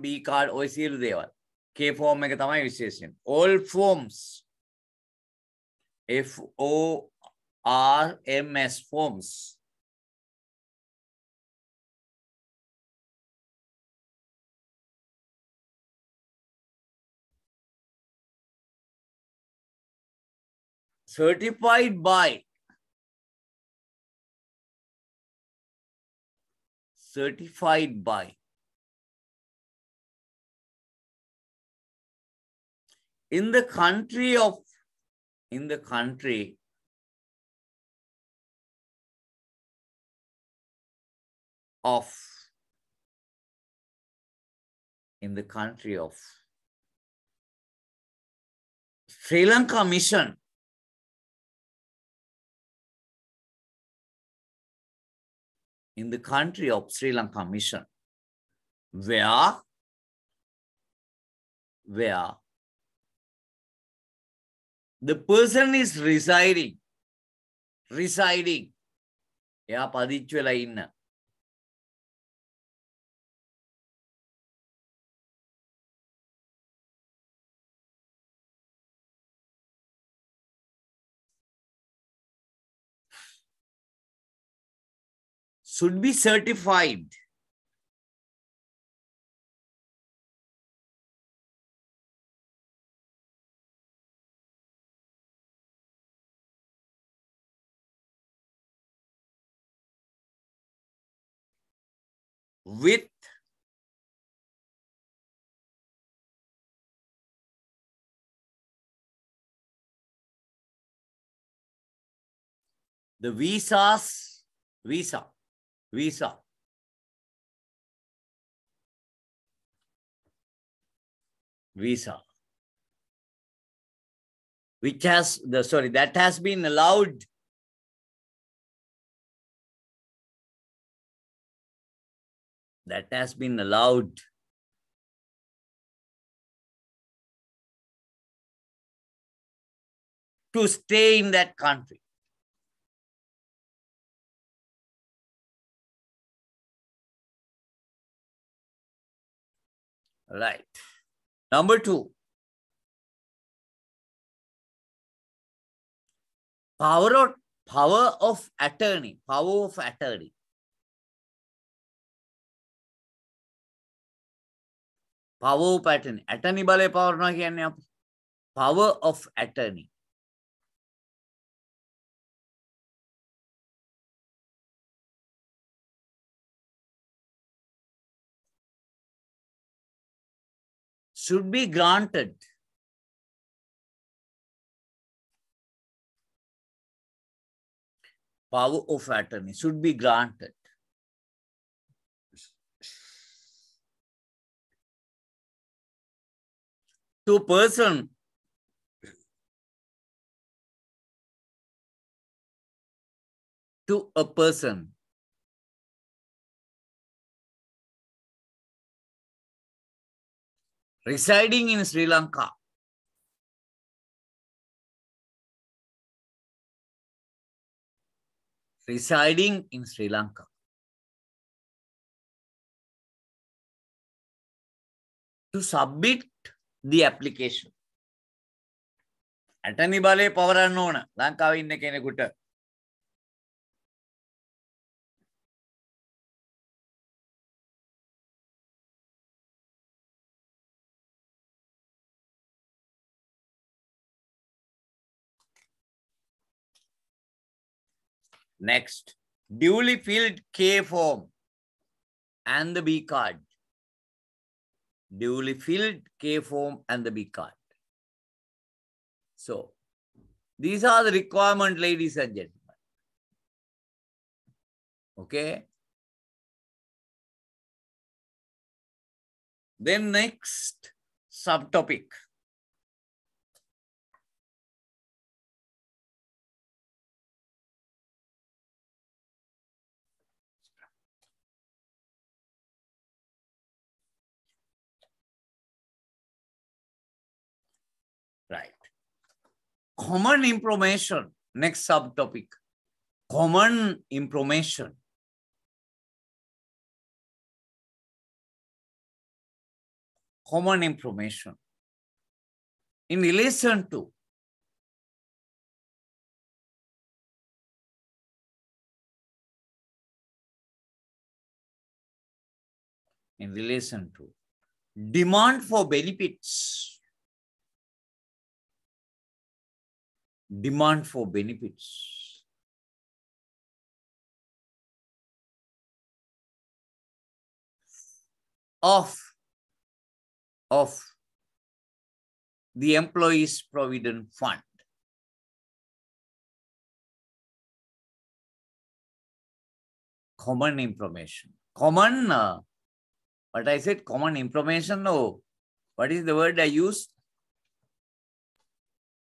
B card ඔය සියලු දේවල්. K form එක තමයි විශේෂයෙන්. all forms, F-O-R-M-S forms. certified by certified by. In the country of, in the country of, in the country of Sri Lanka mission in the country of Sri Lanka mission, where, where the person is residing residing. එයා පදිච්ච වෙලා ඉන්න. Should be certified. with the visas visa visa. Visa. Which has the sorry that has been allowed. That has been allowed. To stay in that country Right. Number two. Power of, power of attorney. Power of attorney. Power of attorney. Attorney bale power no. Power of attorney. Should be granted. Power of attorney should be granted. To person to a person residing in Sri Lanka. Residing in Sri Lanka. To submit the application. ඇටනි බලය පවරන්න ඕන ලංකාව ඉන්න කෙනෙකුට Next, duly filled K form and the B card. Duly filled K form and the B card. So, these are the requirement, ladies and gentlemen. Okay. Then next subtopic. Common information. Next subtopic. Common information. Common information. In relation to in relation to demand for benefits demand for benefits. Of, of the employees provident fund. Common information. Common, uh, what I said, common information. No, what is the word I used?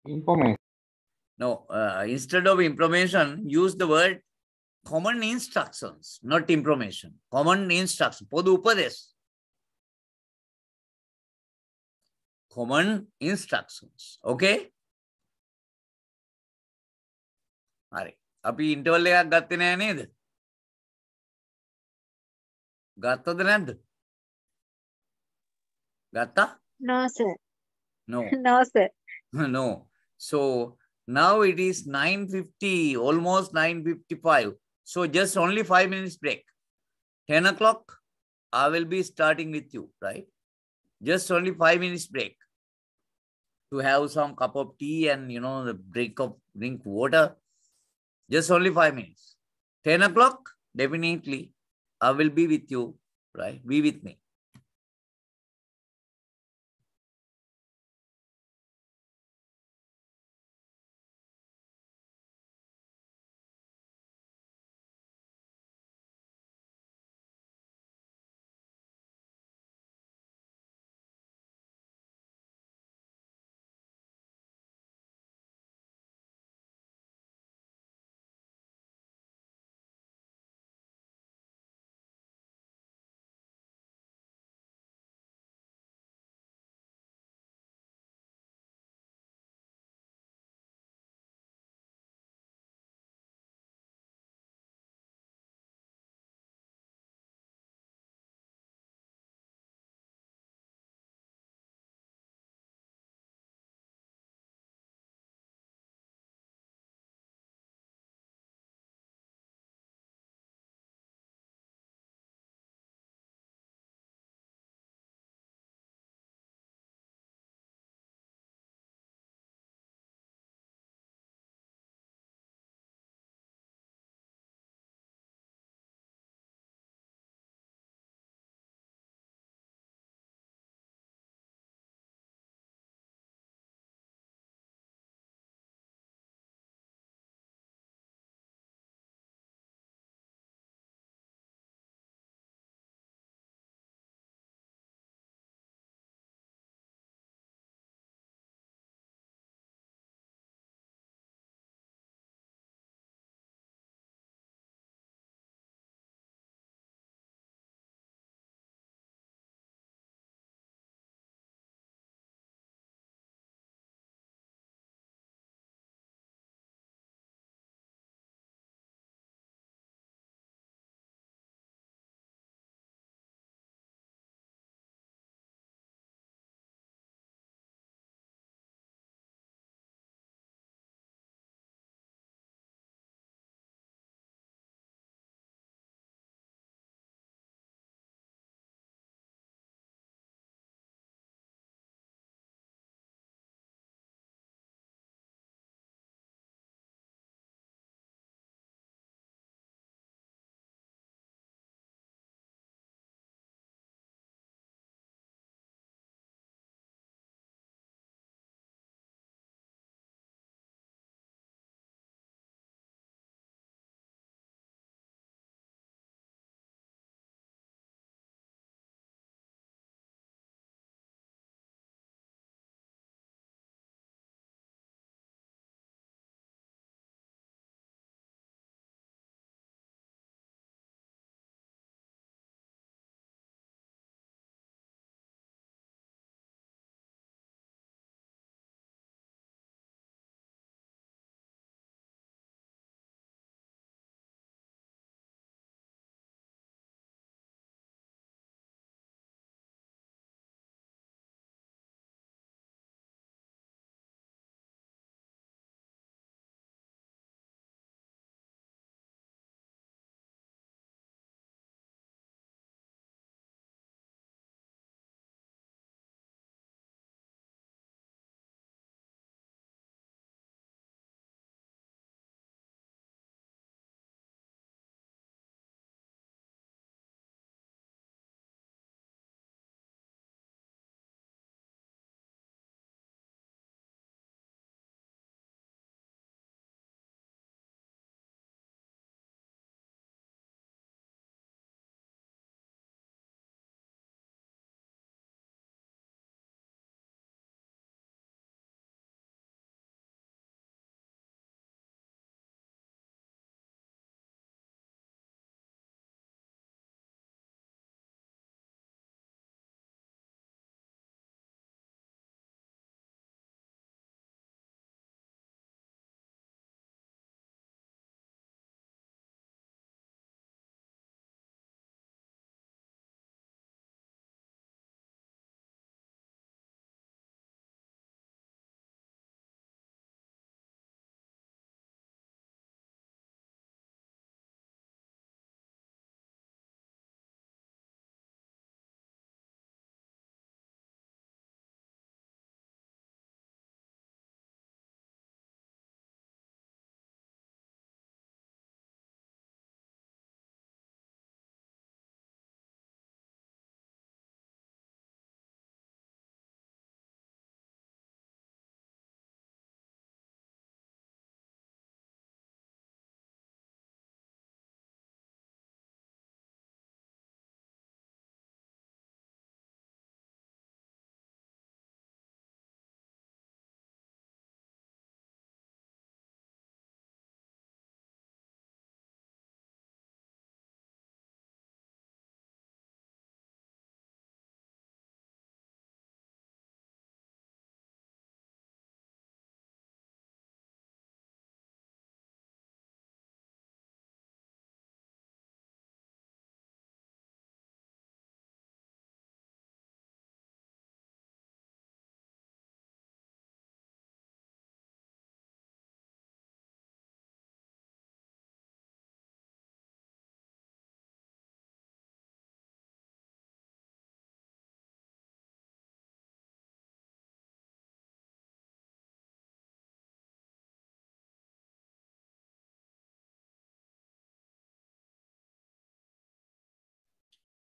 Information. No, uh, instead of information, use the word common instructions, not information. Common instruction. පොදු උපදෙස්. Common instructions. Okay? හරි. අපි interval එකක් ගත්තේ නෑ නේද? ගත්තද නැද්ද? ගත්තා? No, sir. No. No, sir. no. So now it is 9.50, almost 9.55. So just only five minutes break. 10 o'clock, I will be starting with you, right? Just only five minutes break to have some cup of tea and, you know, the drink of drink water. Just only five minutes. 10 o'clock, definitely, I will be with you, right? Be with me.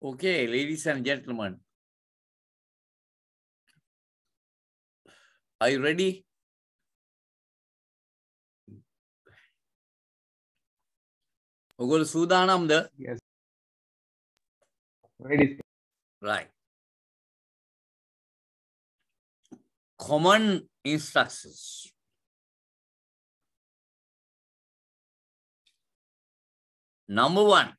Okay, ladies and gentlemen. Are you ready? ඔගොල් සූදානම්ද Yes. Ready. right common instructions number one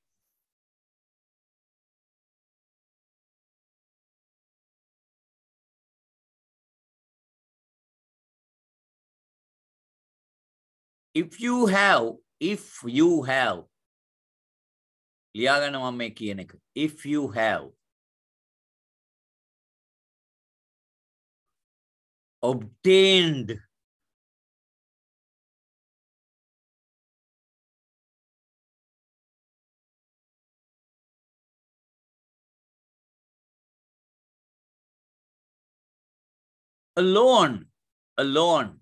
if you have, if you have, லியாகனமாமை எனக்கு if you have obtained a loan, a loan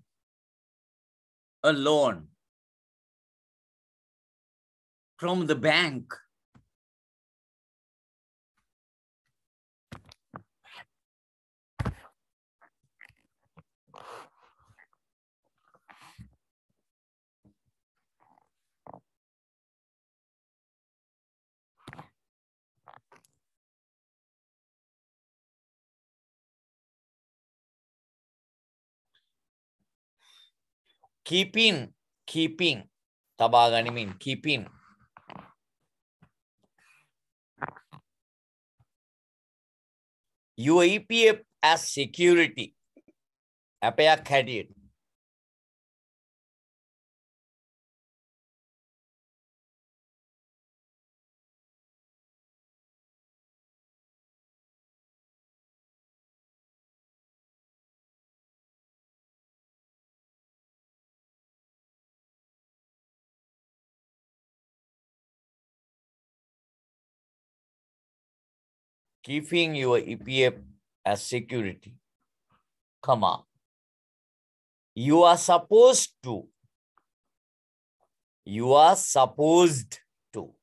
a loan from the bank keeping keeping තබා ගනිමින් keeping. Your EPF as security. අපයක් හැටියට. Keeping your EPF as security, comma. You are supposed to. You are supposed to.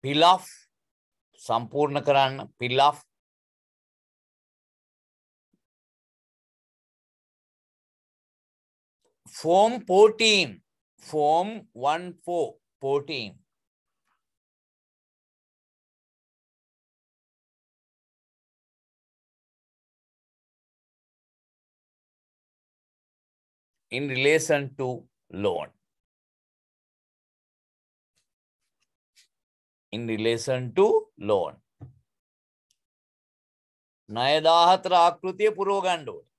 Peel off. සම්පූර්ණ කරන්න පිල් Form 14. Form 1 4 14. In relation to loan. In relation to loan. ණයදාහතර ආකෘතිය පුරව ගන්න ඕනේ.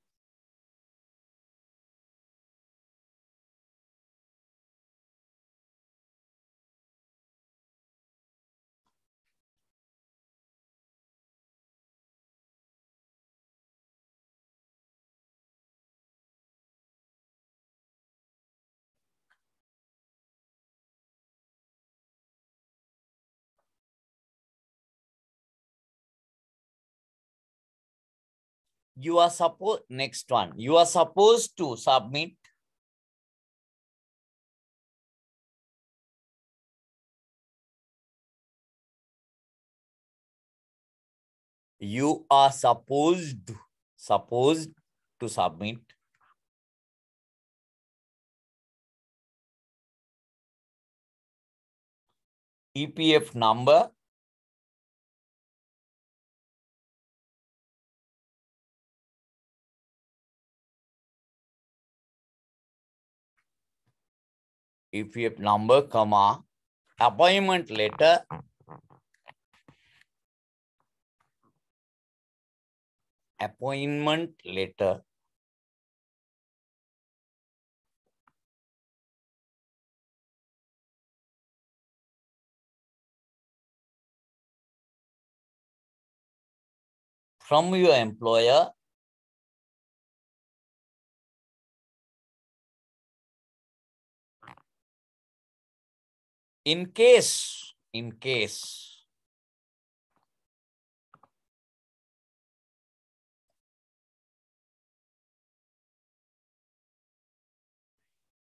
You are supposed next one. You are supposed to submit you are supposed supposed to submit EPF number EPF number, comma, appointment letter, appointment letter, from your employer in case in case.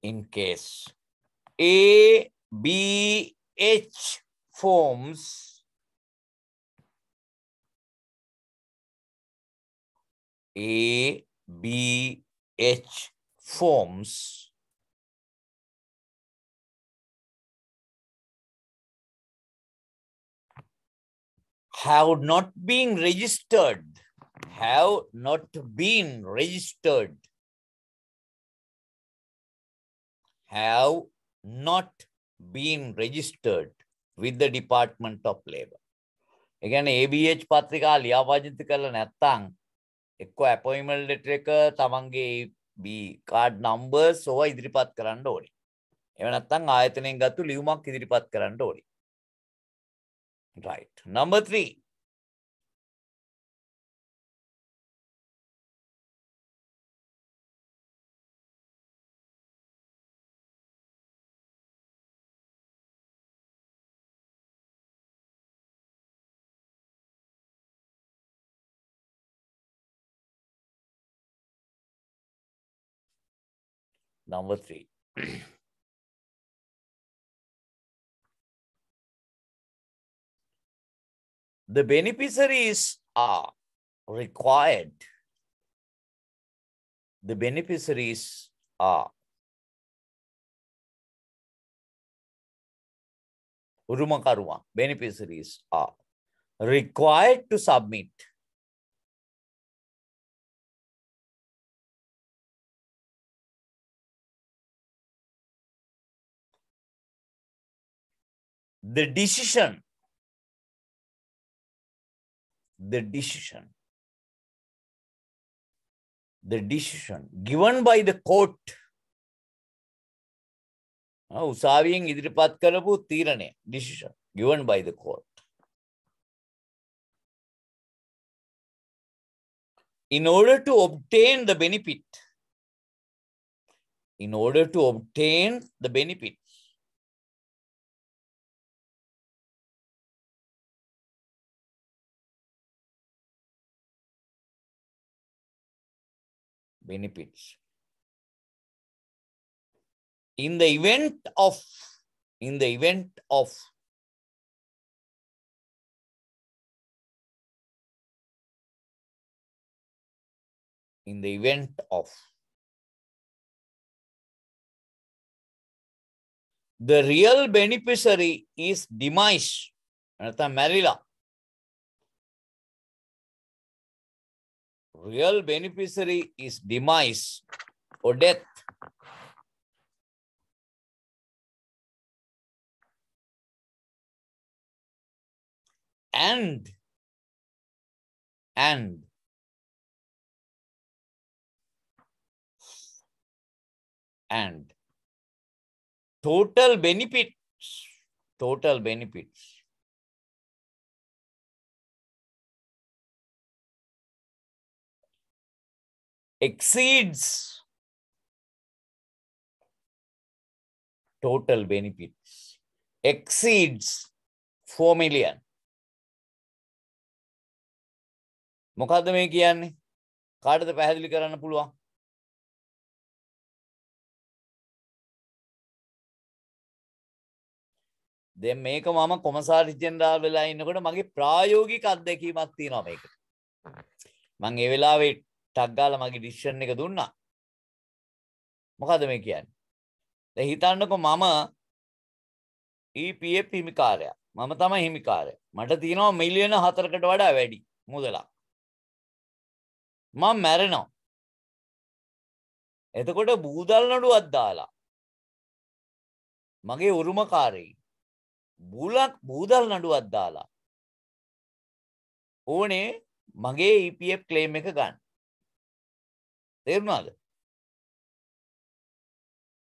In case. A, B, H forms. A, B, H forms have not been registered, have not been registered, have not been registered with the Department of Labor. ඒ කියන්නේ ABH පත්‍රිකා ලියාපදිංචි කරලා නැත්නම් එක්ක appointment letter එක තමන්ගේ B card numbers ඕවා ඉදිරිපත් කරන්න ඕනේ. එහෙම නැත්නම් ආයතනයෙන් ගත්තු ලියුමක් ඉදිරිපත් කරන්න ඕනේ. Right. Number three. Number three. the beneficiaries are uh, required. The beneficiaries are uh, Urumakaruma beneficiaries are uh, required to submit the decision the decision. The decision given by the court. ಉಸಾವಿಯಂಗ್ ಇದ್ರಿಪಾತ್ ಕಲಬು ತೀರಣೆ decision given by the court. in order to obtain the benefit in order to obtain the benefit benefits. In the event of, in the event of in the event of the real beneficiary is demise. Anatha Marilla. Real beneficiary is demise or death. And, and and total benefits, total benefits exceeds total benefits exceeds 4 million. මොකක්ද මේ කියන්නේ? කාටද පැහැදිලි කරන්න පුළුවන්? දැන් මේක මම කොමසාරි ජෙනරාල් වෙලා ඉන්නකොට මගේ ප්‍රායෝගික අත්දැකීමක් තියෙනවා මේකට මම ඒ වෙලාවේ ටක් ගාලා මගේ ඩිසිෂන් එක දුන්නා. මොකද මේ කියන්නේ? දැන් හිතන්නකෝ මම EPF හිමිකාරයා. මම තමයි හිමිකාරයා. මට තියෙනවා මිලියන 4කට වඩා වැඩි මුදලක්. මම මැරෙනවා. එතකොට බූදල් නඩුවක් දාලා මගේ උරුමකාරී බුලක් බූදල් නඩුවක් දාලා ඕනේ මගේ EPF ක්ලේම් එක ගන්න. තේරුණාද?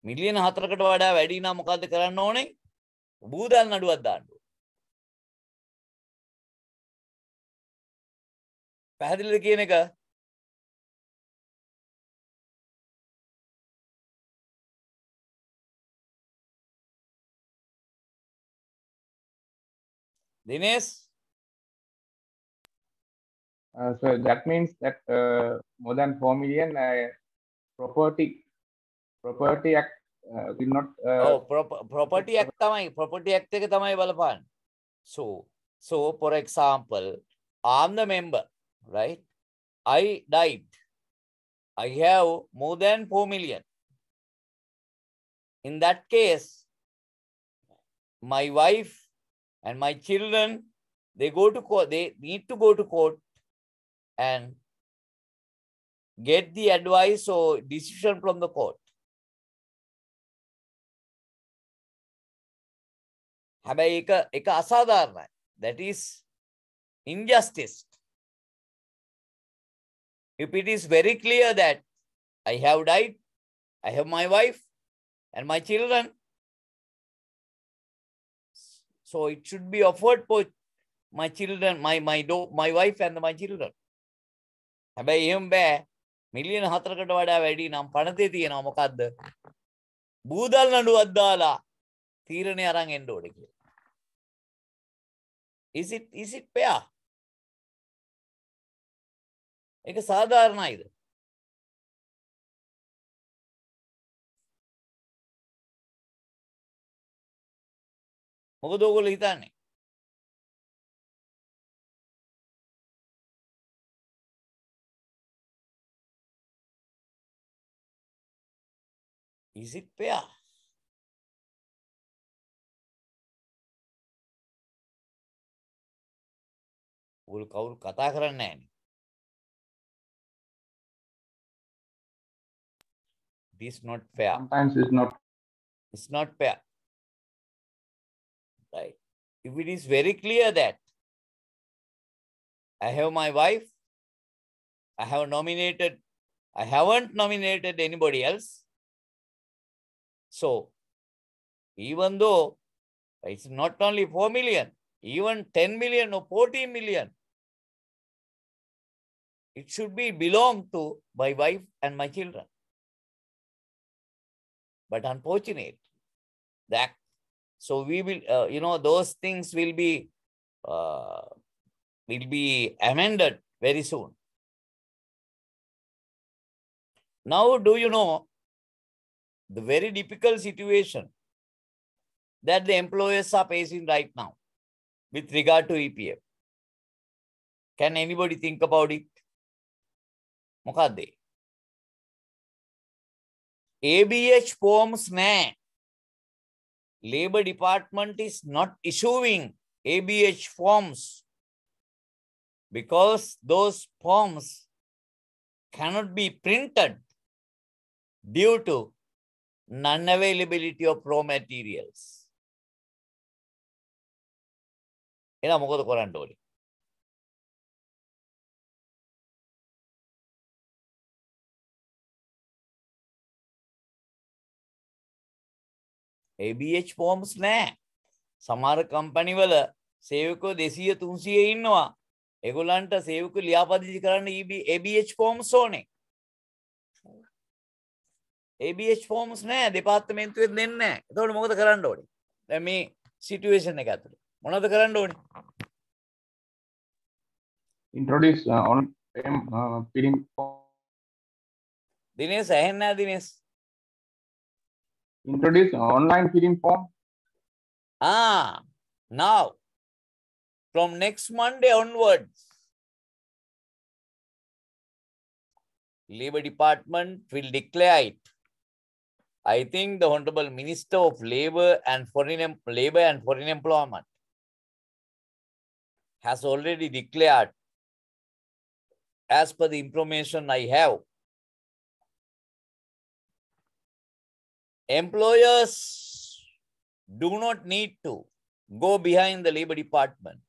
මිලියන 4කට වඩා වැඩි නම් මොකද්ද කරන්න ඕනේ? බූදල් නඩුවක් දාන්න ඕනේ. පැහැදිලිද කියන එක? Dinesh Uh, so that means that uh, more than 4 million uh, property property act uh, will not. Uh, Oh, prop- property act තමයි property act එක තමයි බලපාන්නේ. So, so for example, I'm the member, right? I died. I have more than 4 million. In that case, my wife and my children, they go to court, they need to go to court and get the advice or decision from the court. හැබැයි එක එක අසාධාරණයි. That is injustice. If it is very clear that I have died, I have my wife and my children, so it should be offered for my children, my my do, my wife and my children. හැබැයි එහෙම බෑ මිලියන හතරකට වඩා වැඩි නම් පනතේ තියෙනවා මොකක්ද බූදල් නඩුවක් දාලා තීරණය අරන් එන්න ඕනේ කියලා. Is it is it fair? ඒක සාධාරණයිද? මොකද ඕගොල්ලෝ හිතන්නේ? Is it fair? ඔගොල්ලෝ කවුරු කතා කරන්නේ නැහැනේ. It is not fair. sometimes it's not. It's not fair. Right. If it is very clear that I have my wife, I have nominated, I haven't nominated anybody else. So, even though it's not only 4 million, even 10 million or 14 million, it should be belong to my wife and my children. But unfortunate, that so we will, uh, you know, those things will be uh, will be amended very soon. Now, do you know the very difficult situation that the employers are facing right now with regard to EPF? Can anybody think about it? මොකක්ද ඒ? ABH forms නෑ. Labor Department is not issuing ABH forms because those forms cannot be printed due to non-availability of raw materials. එහෙනම් මොකද කරන්න ඕනේ? ABH forms නෑ. සමහර company වල සේවකෝ 200 300 ඉන්නවා. ඒගොල්ලන්ට සේවකෝ ලියාපදිංචි කරන්න EB ABH forms ඕනේ. ABH ෆෝම්ස් නෑ දෙපාත්තමේන්තුවෙත් දෙන්න තවට මොකද කරන්න ඕනි? දැ මේ සිටුවේෂන් එක ඇතුළ මොනද කරන්න ඕනි? ඉන්ටඩස් පිරිම් දිනේ සැහෙන්නෑ දිනෙස් ඉන්ටඩස් online පිරිම් form now. From next monday onwards. Labor department will declare it. I think the Honorable Minister of Labor and Foreign Labor and Foreign Employment has already declared, as per the information I have, employers do not need to go behind the labor department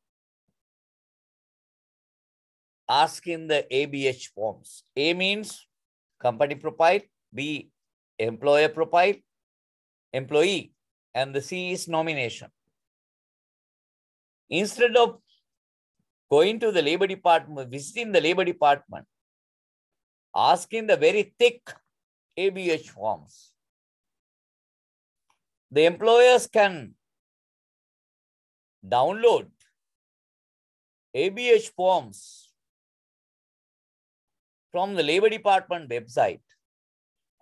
asking the ABH forms. A means company profile, B employer profile, employee, and the C is nomination. Instead of going to the labor department, visiting the labor department, asking the very thick ABH forms, the employers can download ABH forms from the Labor Department website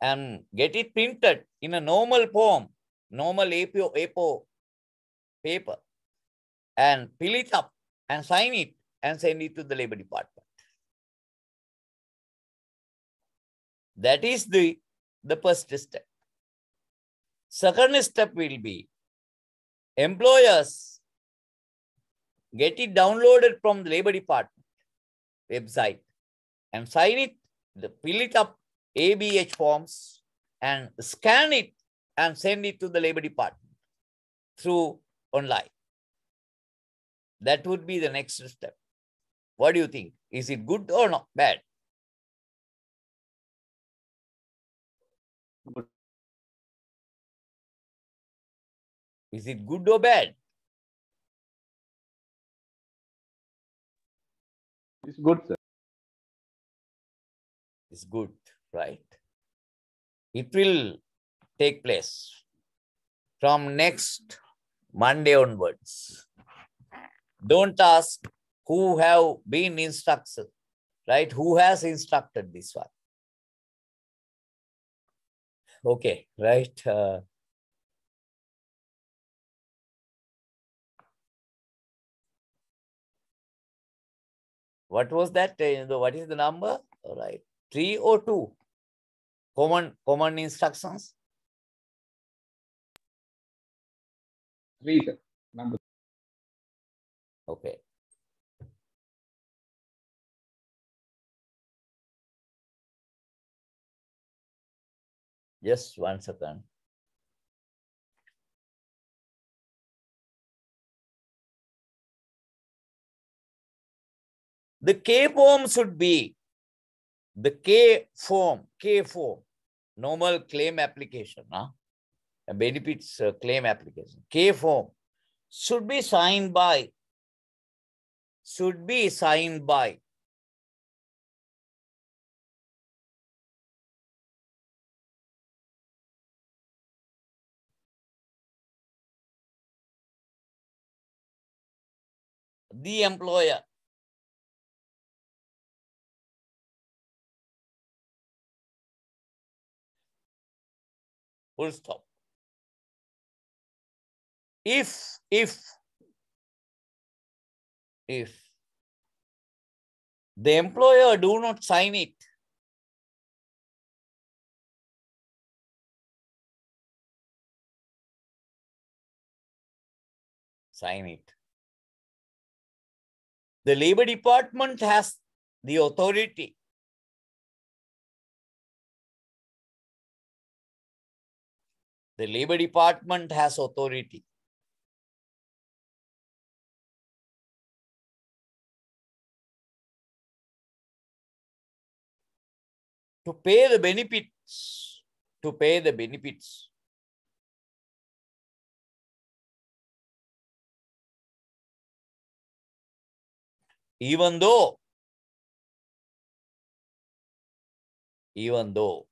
and get it printed in a normal form, normal APO, APO paper, and fill it up and sign it and send it to the Labor Department. That is the, the first step. Second step will be employers get it downloaded from the Labor Department website and sign it, the, fill it up ABH forms and scan it and send it to the Labor Department through online. That would be the next step. What do you think? Is it good or not bad? Good. Is it good or bad? It's good, sir. It's good, right? It will take place from next Monday onwards. Don't ask who have been instructed, right? Who has instructed this one? Okay, right? Uh, what was that? Uh, What is the number? All right, three or two? Common, common instructions? Three. Number Okay. Just one second. The K form should be the K form, K form, normal claim application, huh? A benefits uh, claim application, K form should be signed by should be signed by the employer full stop. If if if the employer do not sign it sign it. The labor department has the authority the labor department has authority to pay the benefits, to pay the benefits. Even though, even though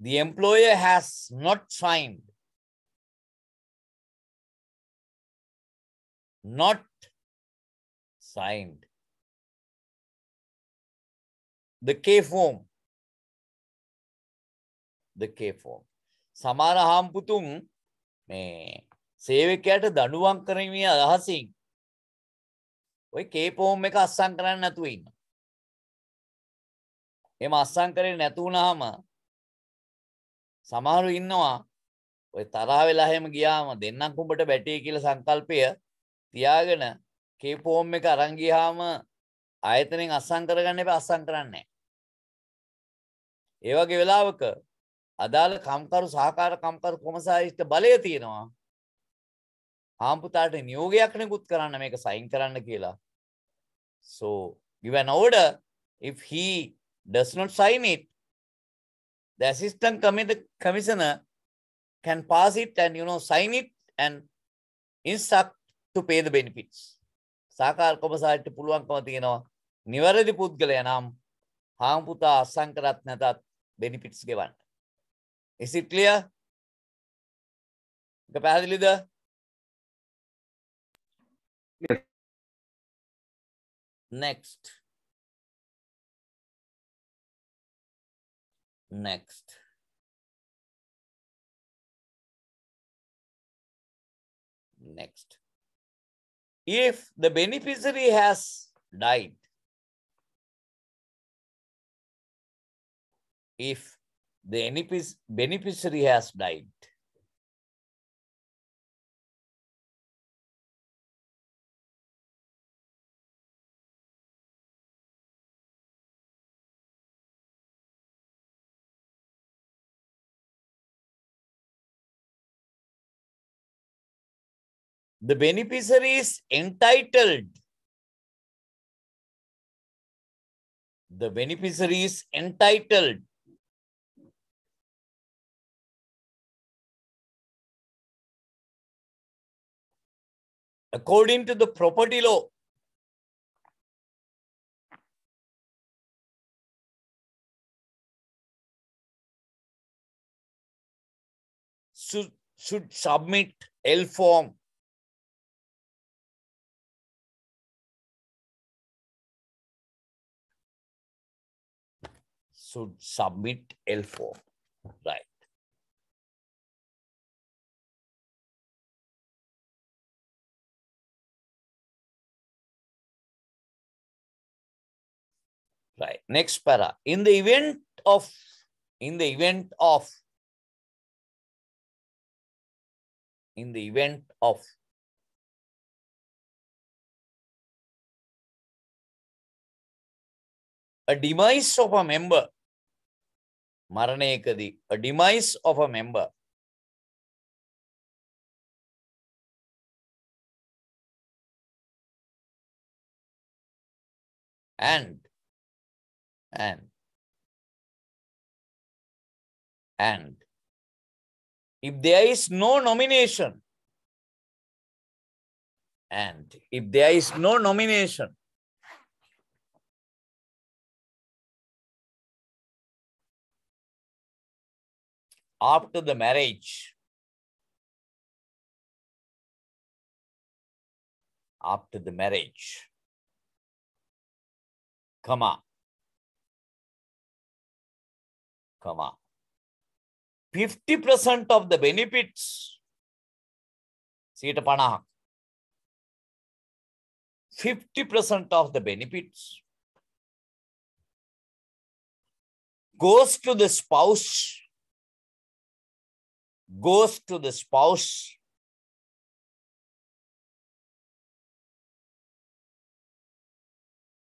the employer has not signed not signed. The K form. The K form. සමහර හාම්පුතුන් මේ සේවකයට දඩුවම් කරමී අදහසින් ඔය කේපෝම් එක අස්සං කරන්න නැතුව ඉන්න. එම අස්සං කරේ නැතුවුණාම සමහරු ඉන්නවා ඔය තරහ වෙලා එහෙම ගියාම දෙන්නම් කුඹට බැටේ කියලා සංකල්පය තියාගෙන කේපෝම් එක අරන් ගියාම ආයතනෙන් අස්සම් කරගන්න එපා අස්සම් කරන්නේ නැහැ. ඒ වගේ වෙලාවක අදාළ කම්කරු සහකාර කම්කරු කොමසාරිස්ට බලය තියෙනවා. හාම්පුතාට නියෝගයක් නිකුත් කරන්න මේක සයින් කරන්න කියලා. So give an order if he does not sign it the assistant commissioner can pass it and you know sign it and instruct to pay the benefits. සාකාර කොමසාරිට පුළුවන්කම තියෙනවා නිවැරදි පුද්ගලය නම් හාම්පුතා අස්සං කරත් නැතත් බෙනිෆිට්ස් ගෙවන්න. Is it clear? එක පැහැදිලිද? Next. Next. Next. If the beneficiary has died, if the benefic- beneficiary has died, the beneficiary is entitled. The beneficiary is entitled according to the property law. Should, should submit L form should submit L form, Right. Right. Next para. In the event of, in the event of, in the event of a demise of a member, Maranekadi, a demise of a member. And, and, and if there is no nomination, and if there is no nomination, after the marriage, after the marriage, comma, comma, 50% of the benefits, see it upon 50% of the benefits. Goes to the spouse goes to the spouse.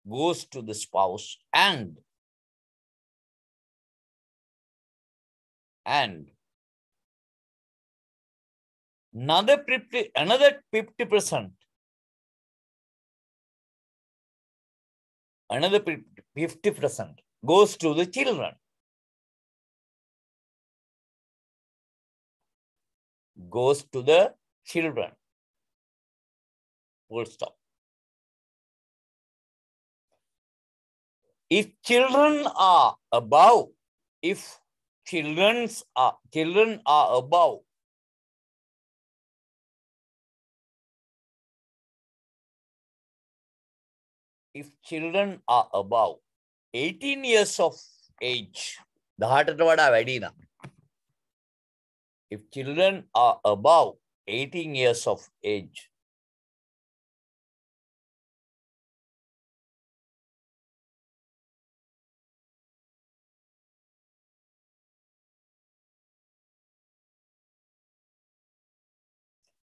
Goes to the spouse and and another 50 another 50 percent. Another 50 percent goes to the children goes to the children. Full stop. If children are above, if children's are children are above if children are above 18 years of age, දහටට වඩා වැඩි නම් if children are above 18 years of age,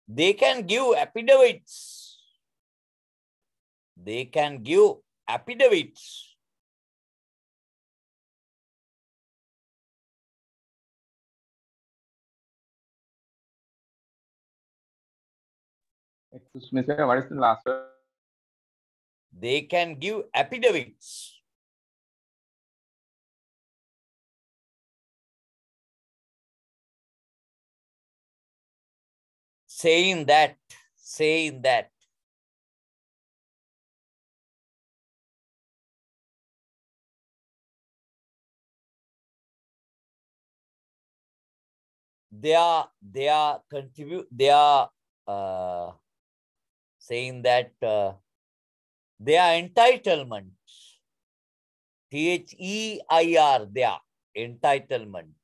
they can give affidavits. They can give affidavits Excuse me, sir. What is the last word? they can give affidavits saying that saying that they are they are contribute they are uh, saying that uh, their entitlement. T H E I R, their entitlement.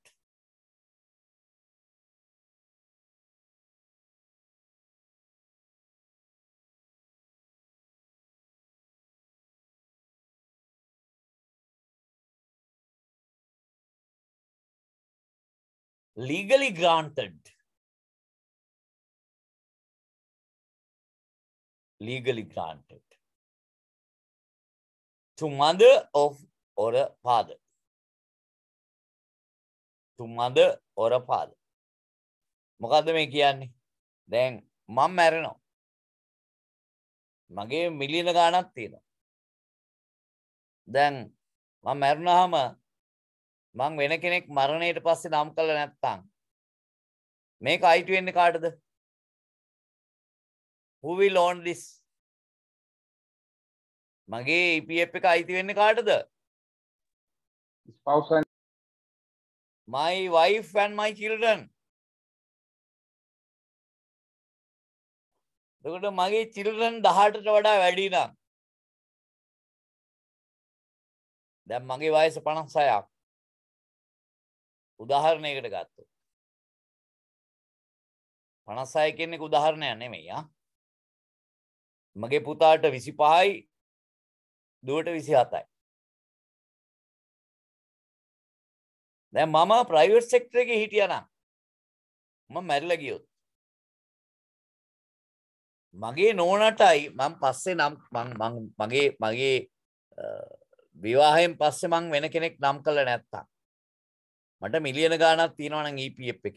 Legally granted. Legally granted. To mother of or a father. To mother or a father. මොකද්ද මේ කියන්නේ? දැන් මම මැරෙනවා. මගේ මිලියන ගාණක් තියෙනවා. දැන් මම මැරුණාම මං වෙන කෙනෙක් මරණයට පස්සේ නම් කළා නැත්තම් මේක අයිති වෙන්නේ කාටද? Who will own this? මගේ EPF එක අයිති වෙන්නේ කාටද? spouse and My wife and my children. එතකොට මගේ children 18ට වඩා වැඩි නම් දැන් මගේ වයස 56ක්. උදාහරණයකට ගත්තොත් 56 කියන්නේ උදාහරණයක් නෙමෙයි ආ. මගේ පුතාට විසි පහයි දුවට විසි හතයි දැ මම ප්‍රයිවර් සෙක්ටර එක හිටියනම් ම මැරල ගියොත් මගේ නෝනටයි මං පස්සේ නම් මගේ මගේ විවාහයෙන් පස්සෙ මං වෙන කෙනෙක් නම් කළ නැත්තා මට මිලියන ගානක් තියෙනවන ඊප එක.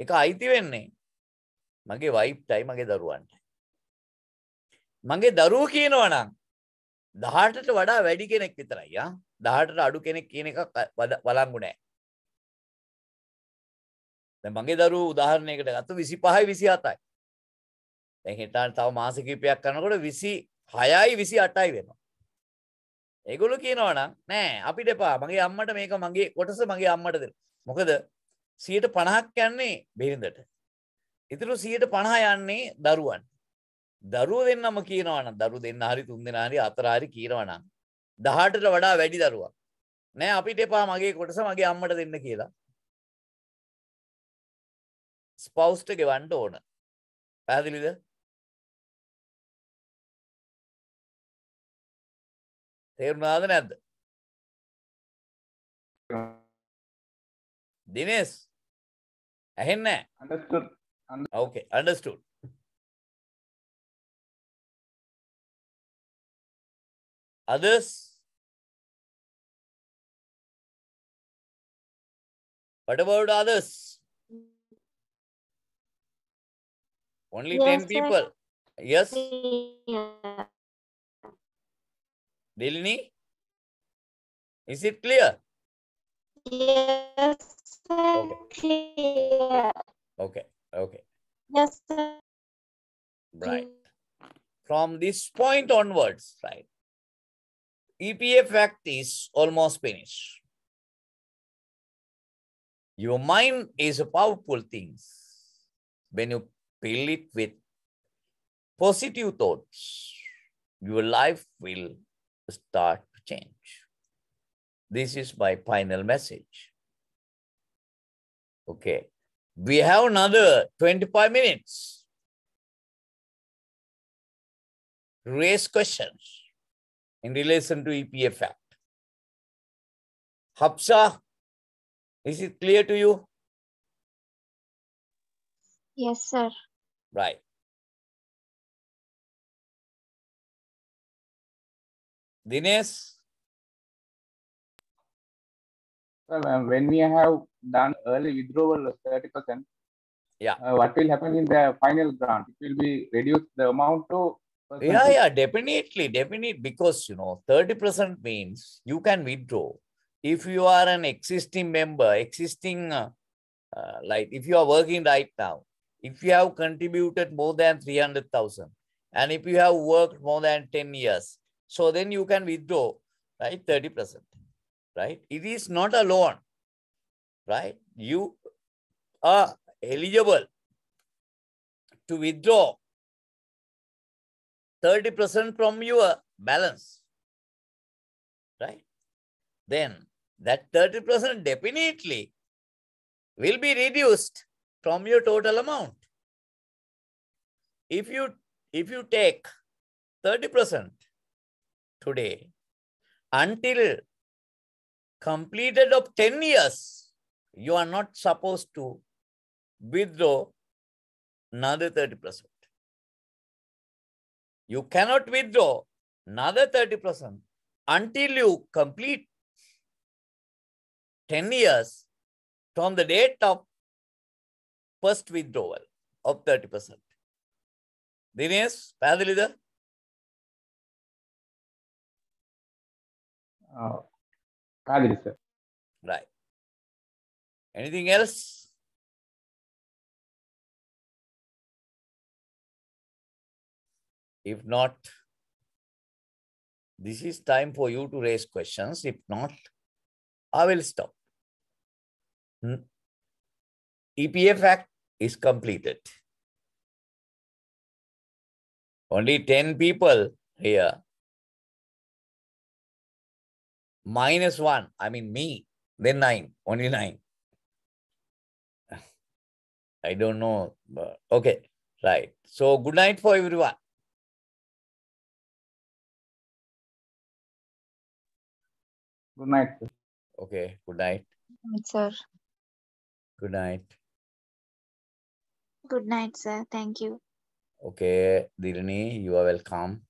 එක අයිති වෙන්නේ මගේ වයිප්ටයි මගේ දරුවන්ටයි. මගේ දරුවෝ කියනවා නම් 18ට වඩා වැඩි කෙනෙක් විතරයි ආ 18ට අඩු කෙනෙක් කියන එකක් වද- වළංගු නැහැ. දැන් මගේ දරුවෝ උදාහරණයකට ගත්ත 25යි 27යි. දැන් හෙටාට තව මාස කිහිපයක් කරනකොට 26යි 28යි වෙනවා. ඒගොල්ලෝ කියනවා නම් නෑ අපිට එපා මගේ අම්මට මේක මගේ කොටස මගේ අම්මට දෙන්න. මොකද 50ක් යන්නේ බිරිඳට. ඉතුරු 50 යන්නේ දරුවන්ට. දරුවෝ දෙන්නම කියනවා නම් දරුවෝ දෙන්න හරි තුන් දෙනා හරි හතර හරි කියනවා නම් 18ට වඩා වැඩි දරුවක්. නෑ අපිට එපා මගේ කොටස මගේ අම්මට දෙන්න කියලා. ස්පවුස්ට ගෙවන්න ඕන. පැහැදිලිද? තේරුණාද නැද්ද? දිනේස් ඇහෙන්නේ understood නැහැ. Others? What about others? Only 10 sir. people. Yes, Clear. Dilini? Is it clear? Yes, sir. Okay. Clear. Okay, okay, Yes, sir. right. From this point onwards, right? EPF Act is almost finished. Your mind is a powerful thing. When you fill it with positive thoughts, your life will start to change. This is my final message. Okay. We have another 25 minutes. Raise questions in relation to EPF Act. Hapsa, is it clear to you? Yes, sir. Right. Dinesh, Well, uh, when we have done early withdrawal of 30%, Yeah. uh, what will happen in the final grant? It will be reduced the amount to yeah, yeah, definitely, definitely, because you know, 30% means you can withdraw. If you are an existing member, existing, uh, uh, like if you are working right now, if you have contributed more than 300,000, and if you have worked more than 10 years, so then you can withdraw, right, 30%, right? It is not a loan, right? You are eligible to withdraw 30% from your balance. Right? Then that 30% definitely will be reduced from your total amount. If you if you take 30% today until completed of 10 years, you are not supposed to withdraw another 30%. You cannot withdraw another 30% until you complete 10 years from the date of first withdrawal of 30%. Dinesh, Padalida? Uh, sir. Right. Anything else? If not, this is time for you to raise questions. If not, I will stop. Hmm. EPF Act is completed. Only 10 people here. Minus one, I mean me, then nine, only nine. I don't know. Okay, right. So good night for everyone. Good night sir. Okay, good night. Sir. Good night. Good night, sir. Thank you. Okay, Dhirani, you are welcome.